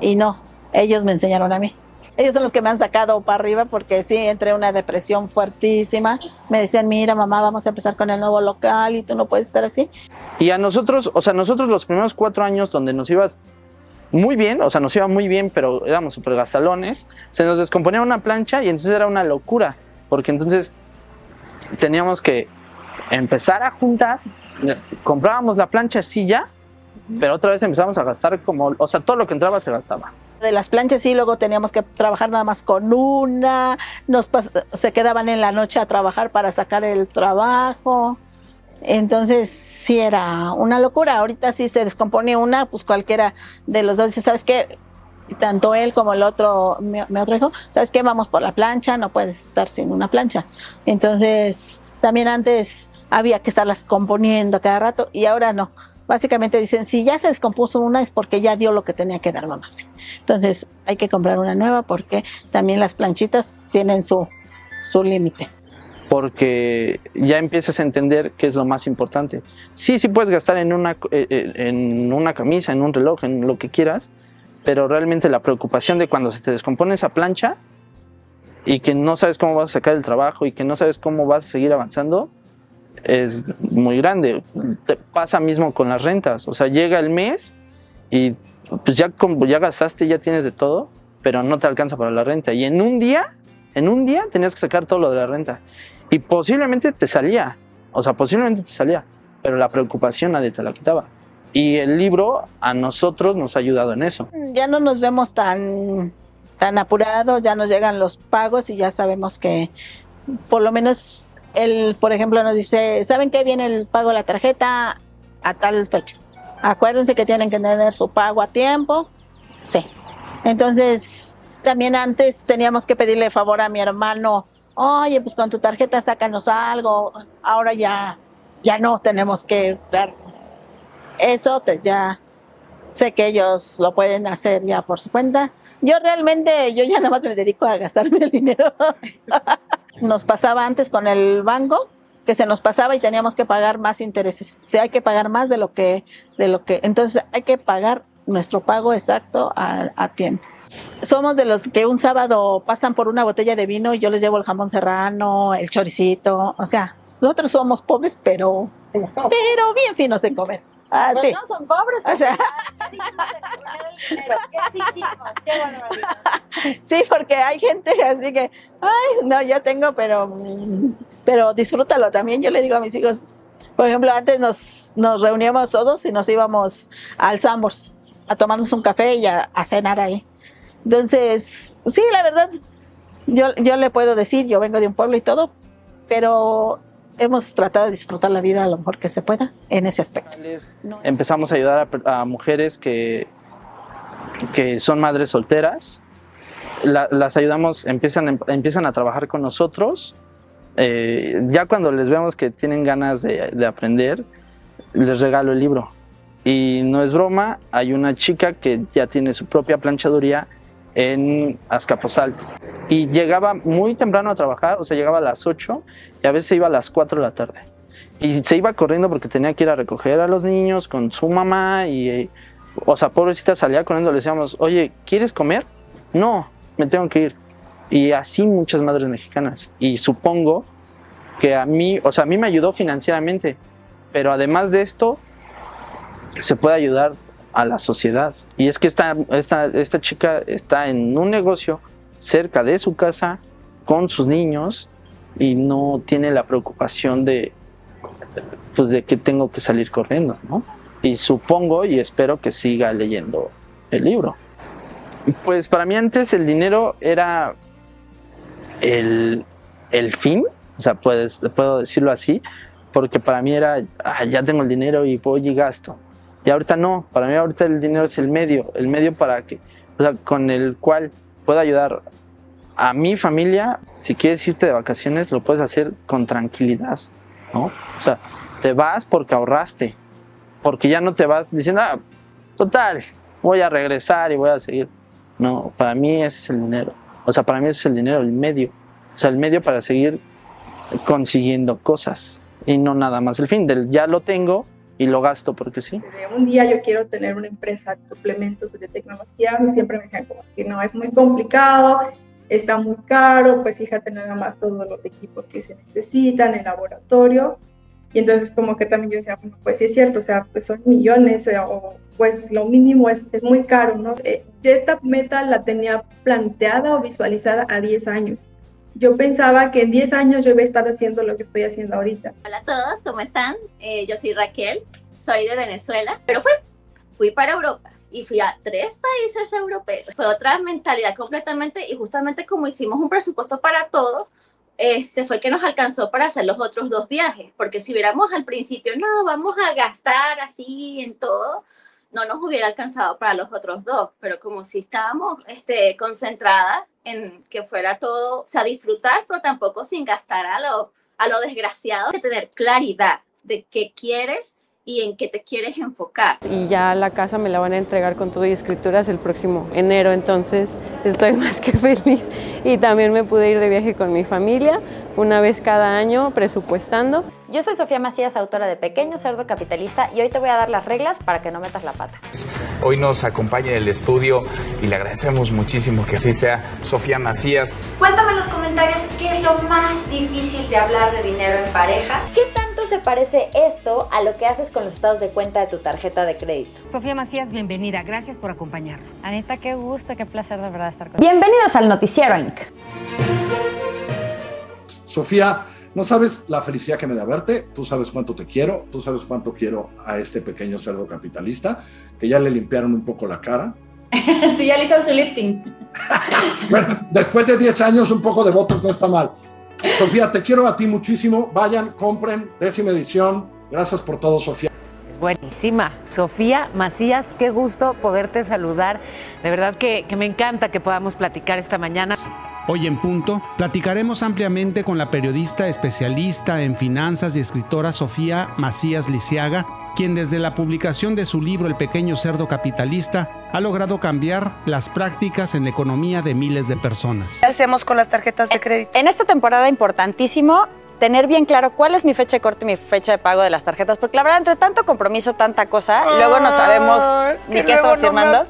y no, ellos me enseñaron a mí. Ellos son los que me han sacado para arriba porque sí, entré en una depresión fuertísima. Me decían, mira mamá, vamos a empezar con el nuevo local y tú no puedes estar así. Y a nosotros, o sea, nosotros los primeros cuatro años donde nos ibas muy bien, o sea, nos iba muy bien, pero éramos súper gastalones, se nos descomponía una plancha y entonces era una locura, porque entonces teníamos que empezar a juntar, comprábamos la plancha así ya, pero otra vez empezamos a gastar como, o sea, todo lo que entraba se gastaba. De las planchas sí, luego teníamos que trabajar nada más con una, nos se quedaban en la noche a trabajar para sacar el trabajo. Entonces sí era una locura. Ahorita sí se descompone una, pues cualquiera de los dos dice, ¿sabes qué? Tanto él como el otro, mi, mi otro hijo, ¿sabes qué? Vamos por la plancha, no puedes estar sin una plancha. Entonces también antes había que estarlas componiendo cada rato y ahora no. Básicamente dicen, si ya se descompuso una es porque ya dio lo que tenía que dar mamá. Entonces hay que comprar una nueva porque también las planchitas tienen su, su límite. porque ya empiezas a entender qué es lo más importante. Sí, sí puedes gastar en una, eh, eh, en una camisa, en un reloj, en lo que quieras, pero realmente la preocupación de cuando se te descompone esa plancha y que no sabes cómo vas a sacar el trabajo y que no sabes cómo vas a seguir avanzando, es muy grande. Te pasa mismo con las rentas, o sea, llega el mes y pues ya, ya gastaste, ya tienes de todo, pero no te alcanza para la renta. Y en un día, en un día tenías que sacar todo lo de la renta. Y posiblemente te salía, o sea, posiblemente te salía, pero la preocupación nadie te la quitaba. Y el libro a nosotros nos ha ayudado en eso. Ya no nos vemos tan, tan apurados, ya nos llegan los pagos y ya sabemos que por lo menos él, por ejemplo, nos dice, ¿saben qué viene el pago de la tarjeta a tal fecha? Acuérdense que tienen que tener su pago a tiempo. Sí. Entonces, también antes teníamos que pedirle favor a mi hermano, oye, pues con tu tarjeta sácanos algo. Ahora ya, ya no tenemos que ver eso, ya sé que ellos lo pueden hacer ya por su cuenta. Yo realmente, yo ya nada más me dedico a gastarme el dinero. nos pasaba antes con el banco que se nos pasaba y teníamos que pagar más intereses. Sea, hay que pagar más de lo que, de lo que, entonces hay que pagar nuestro pago exacto a, a tiempo. Somos de los que un sábado pasan por una botella de vino y yo les llevo el jamón serrano, el choricito, o sea, nosotros somos pobres, pero, pero bien finos en comer. Ah, Pues sí. no son pobres, O sea. Sí, porque hay gente así que, ay, no, yo tengo, pero, pero disfrútalo también. Yo le digo a mis hijos, por ejemplo, antes nos, nos reuníamos todos y nos íbamos al Sambors a tomarnos un café y a, a cenar ahí. Entonces, sí, la verdad, yo, yo le puedo decir, yo vengo de un pueblo y todo, pero hemos tratado de disfrutar la vida lo mejor que se pueda en ese aspecto. Empezamos a ayudar a a, mujeres que, que son madres solteras. La- las ayudamos, empiezan, empiezan a trabajar con nosotros. Eh, ya cuando les vemos que tienen ganas de, de aprender, les regalo el libro. Y no es broma, hay una chica que ya tiene su propia planchaduría en Azcapotzalco. Y llegaba muy temprano a trabajar, o sea, llegaba a las 8 y a veces iba a las 4 de la tarde. Y se iba corriendo porque tenía que ir a recoger a los niños con su mamá y, o sea, pobrecita salía corriendo, le decíamos, oye, ¿quieres comer? No, me tengo que ir. Y así muchas madres mexicanas. Y supongo que a mí, o sea, a mí me ayudó financieramente, pero además de esto, se puede ayudar a la sociedad. Y es que esta, esta, esta chica está en un negocio cerca de su casa con sus niños y no tiene la preocupación de pues de que tengo que salir corriendo, ¿no? Y supongo y espero que siga leyendo el libro. Pues para mí antes el dinero era el, el fin, o sea, puedes, puedo decirlo así, porque para mí era, ah, ya tengo el dinero y voy y gasto. Y ahorita no, para mí ahorita el dinero es el medio, el medio para que, o sea, con el cual puedo ayudar a mi familia. Si quieres irte de vacaciones, lo puedes hacer con tranquilidad, ¿no? O sea, te vas porque ahorraste, porque ya no te vas diciendo, ah, total, voy a regresar y voy a seguir. No, para mí ese es el dinero. O sea, para mí ese es el dinero, el medio. O sea, el medio para seguir consiguiendo cosas y no nada más el fin del ya lo tengo y lo gasto porque sí. De un día yo quiero tener una empresa de suplementos de tecnología, siempre me decían como que no, es muy complicado, está muy caro, pues fíjate nada más todos los equipos que se necesitan, el laboratorio. Y entonces como que también yo decía, bueno, pues sí es cierto, o sea, pues son millones, eh, o pues lo mínimo es, es muy caro, ¿no? Eh, esta meta la tenía planteada o visualizada a 10 años. Yo pensaba que en 10 años yo iba a estar haciendo lo que estoy haciendo ahorita. Hola a todos, ¿cómo están? Eh, yo soy Raquel, soy de Venezuela, pero fui, fui para Europa y fui a tres países europeos. Fue otra mentalidad completamente y justamente como hicimos un presupuesto para todo, este fue que nos alcanzó para hacer los otros dos viajes, porque si hubiéramos al principio, no, vamos a gastar así en todo, no nos hubiera alcanzado para los otros dos, pero como si estábamos este, concentradas en que fuera todo, o sea, disfrutar, pero tampoco sin gastar a lo, a lo desgraciado, de tener claridad de qué quieres y en qué te quieres enfocar. Y ya la casa me la van a entregar con todo y escrituras el próximo enero, entonces estoy más que feliz. Y también me pude ir de viaje con mi familia una vez cada año presupuestando. Yo soy Sofía Macías, autora de Pequeño Cerdo Capitalista, y hoy te voy a dar las reglas para que no metas la pata. Hoy nos acompaña en el estudio y le agradecemos muchísimo que así sea Sofía Macías. Cuéntame en los comentarios qué es lo más difícil de hablar de dinero en pareja. ¿Qué tanto se parece esto a lo que haces con los estados de cuenta de tu tarjeta de crédito? Sofía Macías, bienvenida. Gracias por acompañarnos. Anita, qué gusto, qué placer de verdad estar contigo. Bienvenidos al Noticiero Inc. Sofía, no sabes la felicidad que me da verte, tú sabes cuánto te quiero, tú sabes cuánto quiero a este pequeño cerdo capitalista, que ya le limpiaron un poco la cara. sí, ya le hicieron su lifting. bueno, después de 10 años, un poco de votos no está mal. Sofía, te quiero a ti muchísimo. Vayan, compren, décima edición. Gracias por todo, Sofía. Es buenísima. Sofía Macías, qué gusto poderte saludar. De verdad que, que me encanta que podamos platicar esta mañana. Hoy en punto platicaremos ampliamente con la periodista especialista en finanzas y escritora Sofía Macías Lisiaga, quien desde la publicación de su libro El pequeño cerdo capitalista ha logrado cambiar las prácticas en la economía de miles de personas. ¿Qué hacemos con las tarjetas de crédito? En esta temporada importantísimo tener bien claro cuál es mi fecha de corte y mi fecha de pago de las tarjetas, porque la verdad entre tanto compromiso, tanta cosa, luego no sabemos ni qué estamos firmando.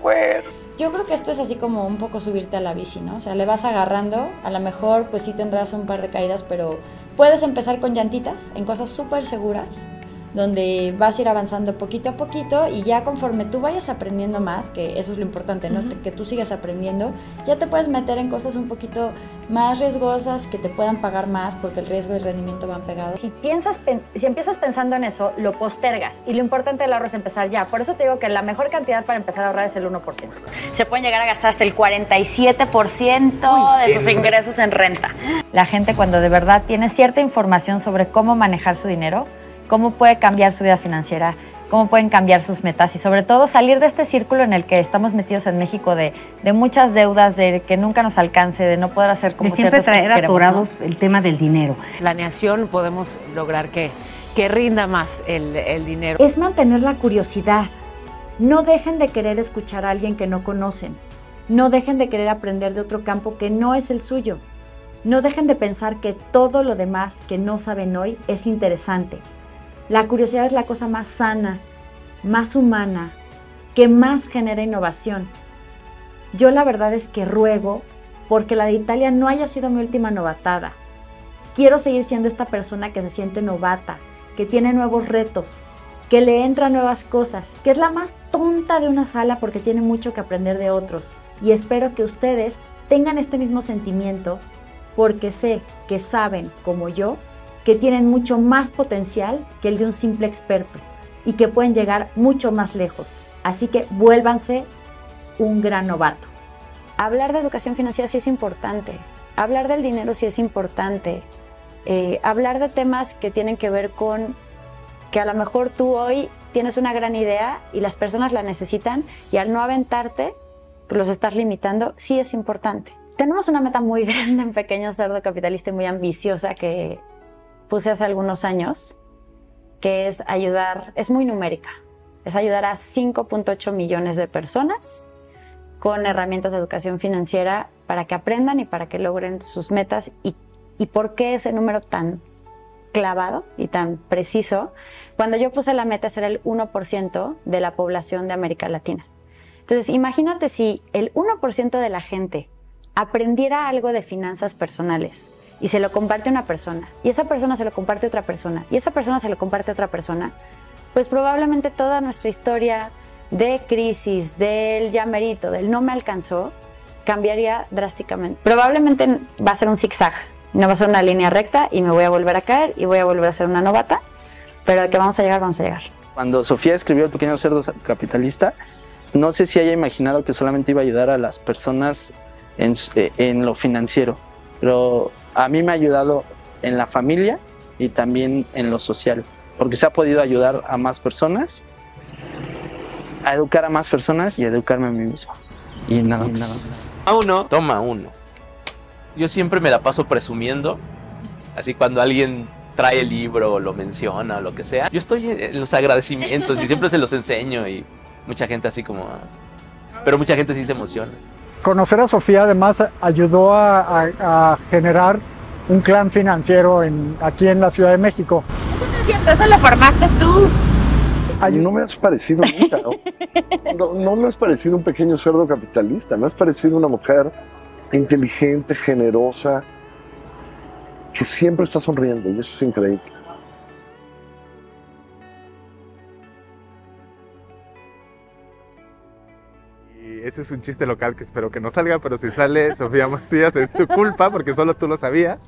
Yo creo que esto es así como un poco subirte a la bici, ¿no? O sea, le vas agarrando, a lo mejor pues sí tendrás un par de caídas, pero puedes empezar con llantitas en cosas súper seguras donde vas a ir avanzando poquito a poquito y ya conforme tú vayas aprendiendo más, que eso es lo importante, ¿no? que tú sigas aprendiendo, ya te puedes meter en cosas un poquito más riesgosas que te puedan pagar más porque el riesgo y el rendimiento van pegados. Si, piensas, si empiezas pensando en eso, lo postergas y lo importante del ahorro es empezar ya. Por eso te digo que la mejor cantidad para empezar a ahorrar es el 1%. Se pueden llegar a gastar hasta el 47% de sus ingresos en renta. La gente cuando de verdad tiene cierta información sobre cómo manejar su dinero, cómo puede cambiar su vida financiera, cómo pueden cambiar sus metas y sobre todo salir de este círculo en el que estamos metidos en México de, de muchas deudas, de que nunca nos alcance, de no poder hacer como de siempre cosas traer que queremos, atorados ¿no? el tema del dinero. Planeación podemos lograr que, que rinda más el, el dinero. Es mantener la curiosidad. No dejen de querer escuchar a alguien que no conocen. No dejen de querer aprender de otro campo que no es el suyo. No dejen de pensar que todo lo demás que no saben hoy es interesante. La curiosidad es la cosa más sana, más humana, que más genera innovación. Yo la verdad es que ruego porque la de Italia no haya sido mi última novatada. Quiero seguir siendo esta persona que se siente novata, que tiene nuevos retos, que le entra nuevas cosas, que es la más tonta de una sala porque tiene mucho que aprender de otros. Y espero que ustedes tengan este mismo sentimiento porque sé que saben, como yo, que tienen mucho más potencial que el de un simple experto y que pueden llegar mucho más lejos. Así que vuélvanse un gran novato. Hablar de educación financiera sí es importante. Hablar del dinero sí es importante. Eh, hablar de temas que tienen que ver con que a lo mejor tú hoy tienes una gran idea y las personas la necesitan y al no aventarte, pues los estás limitando, sí es importante. Tenemos una meta muy grande en Pequeño Cerdo Capitalista y muy ambiciosa que puse hace algunos años, que es ayudar, es muy numérica, es ayudar a 5.8 millones de personas con herramientas de educación financiera para que aprendan y para que logren sus metas. ¿Y, y por qué ese número tan clavado y tan preciso? Cuando yo puse la meta ser el 1% de la población de América Latina. Entonces, imagínate si el 1% de la gente aprendiera algo de finanzas personales y se lo comparte una persona, y esa persona se lo comparte otra persona, y esa persona se lo comparte otra persona, pues probablemente toda nuestra historia de crisis, del llamerito, del no me alcanzó, cambiaría drásticamente. Probablemente va a ser un zigzag, no va a ser una línea recta y me voy a volver a caer y voy a volver a ser una novata, pero de que vamos a llegar, vamos a llegar. Cuando Sofía escribió El pequeño cerdo capitalista, no sé si haya imaginado que solamente iba a ayudar a las personas en, eh, en lo financiero, pero a mí me ha ayudado en la familia y también en lo social, porque se ha podido ayudar a más personas, a educar a más personas y a educarme a mí mismo. Y nada más. A uno, toma uno. Yo siempre me la paso presumiendo, así cuando alguien trae el libro o lo menciona o lo que sea, yo estoy en los agradecimientos y siempre se los enseño y mucha gente así como... Pero mucha gente sí se emociona. Conocer a Sofía además ayudó a, a- a generar un clan financiero en, aquí en la Ciudad de México. Eso lo formaste tú. no me has parecido nunca, ¿no? No, no me has parecido un pequeño cerdo capitalista, me has parecido una mujer inteligente, generosa, que siempre está sonriendo y eso es increíble. Ese es un chiste local que espero que no salga, pero si sale Sofía Macías es tu culpa porque solo tú lo sabías.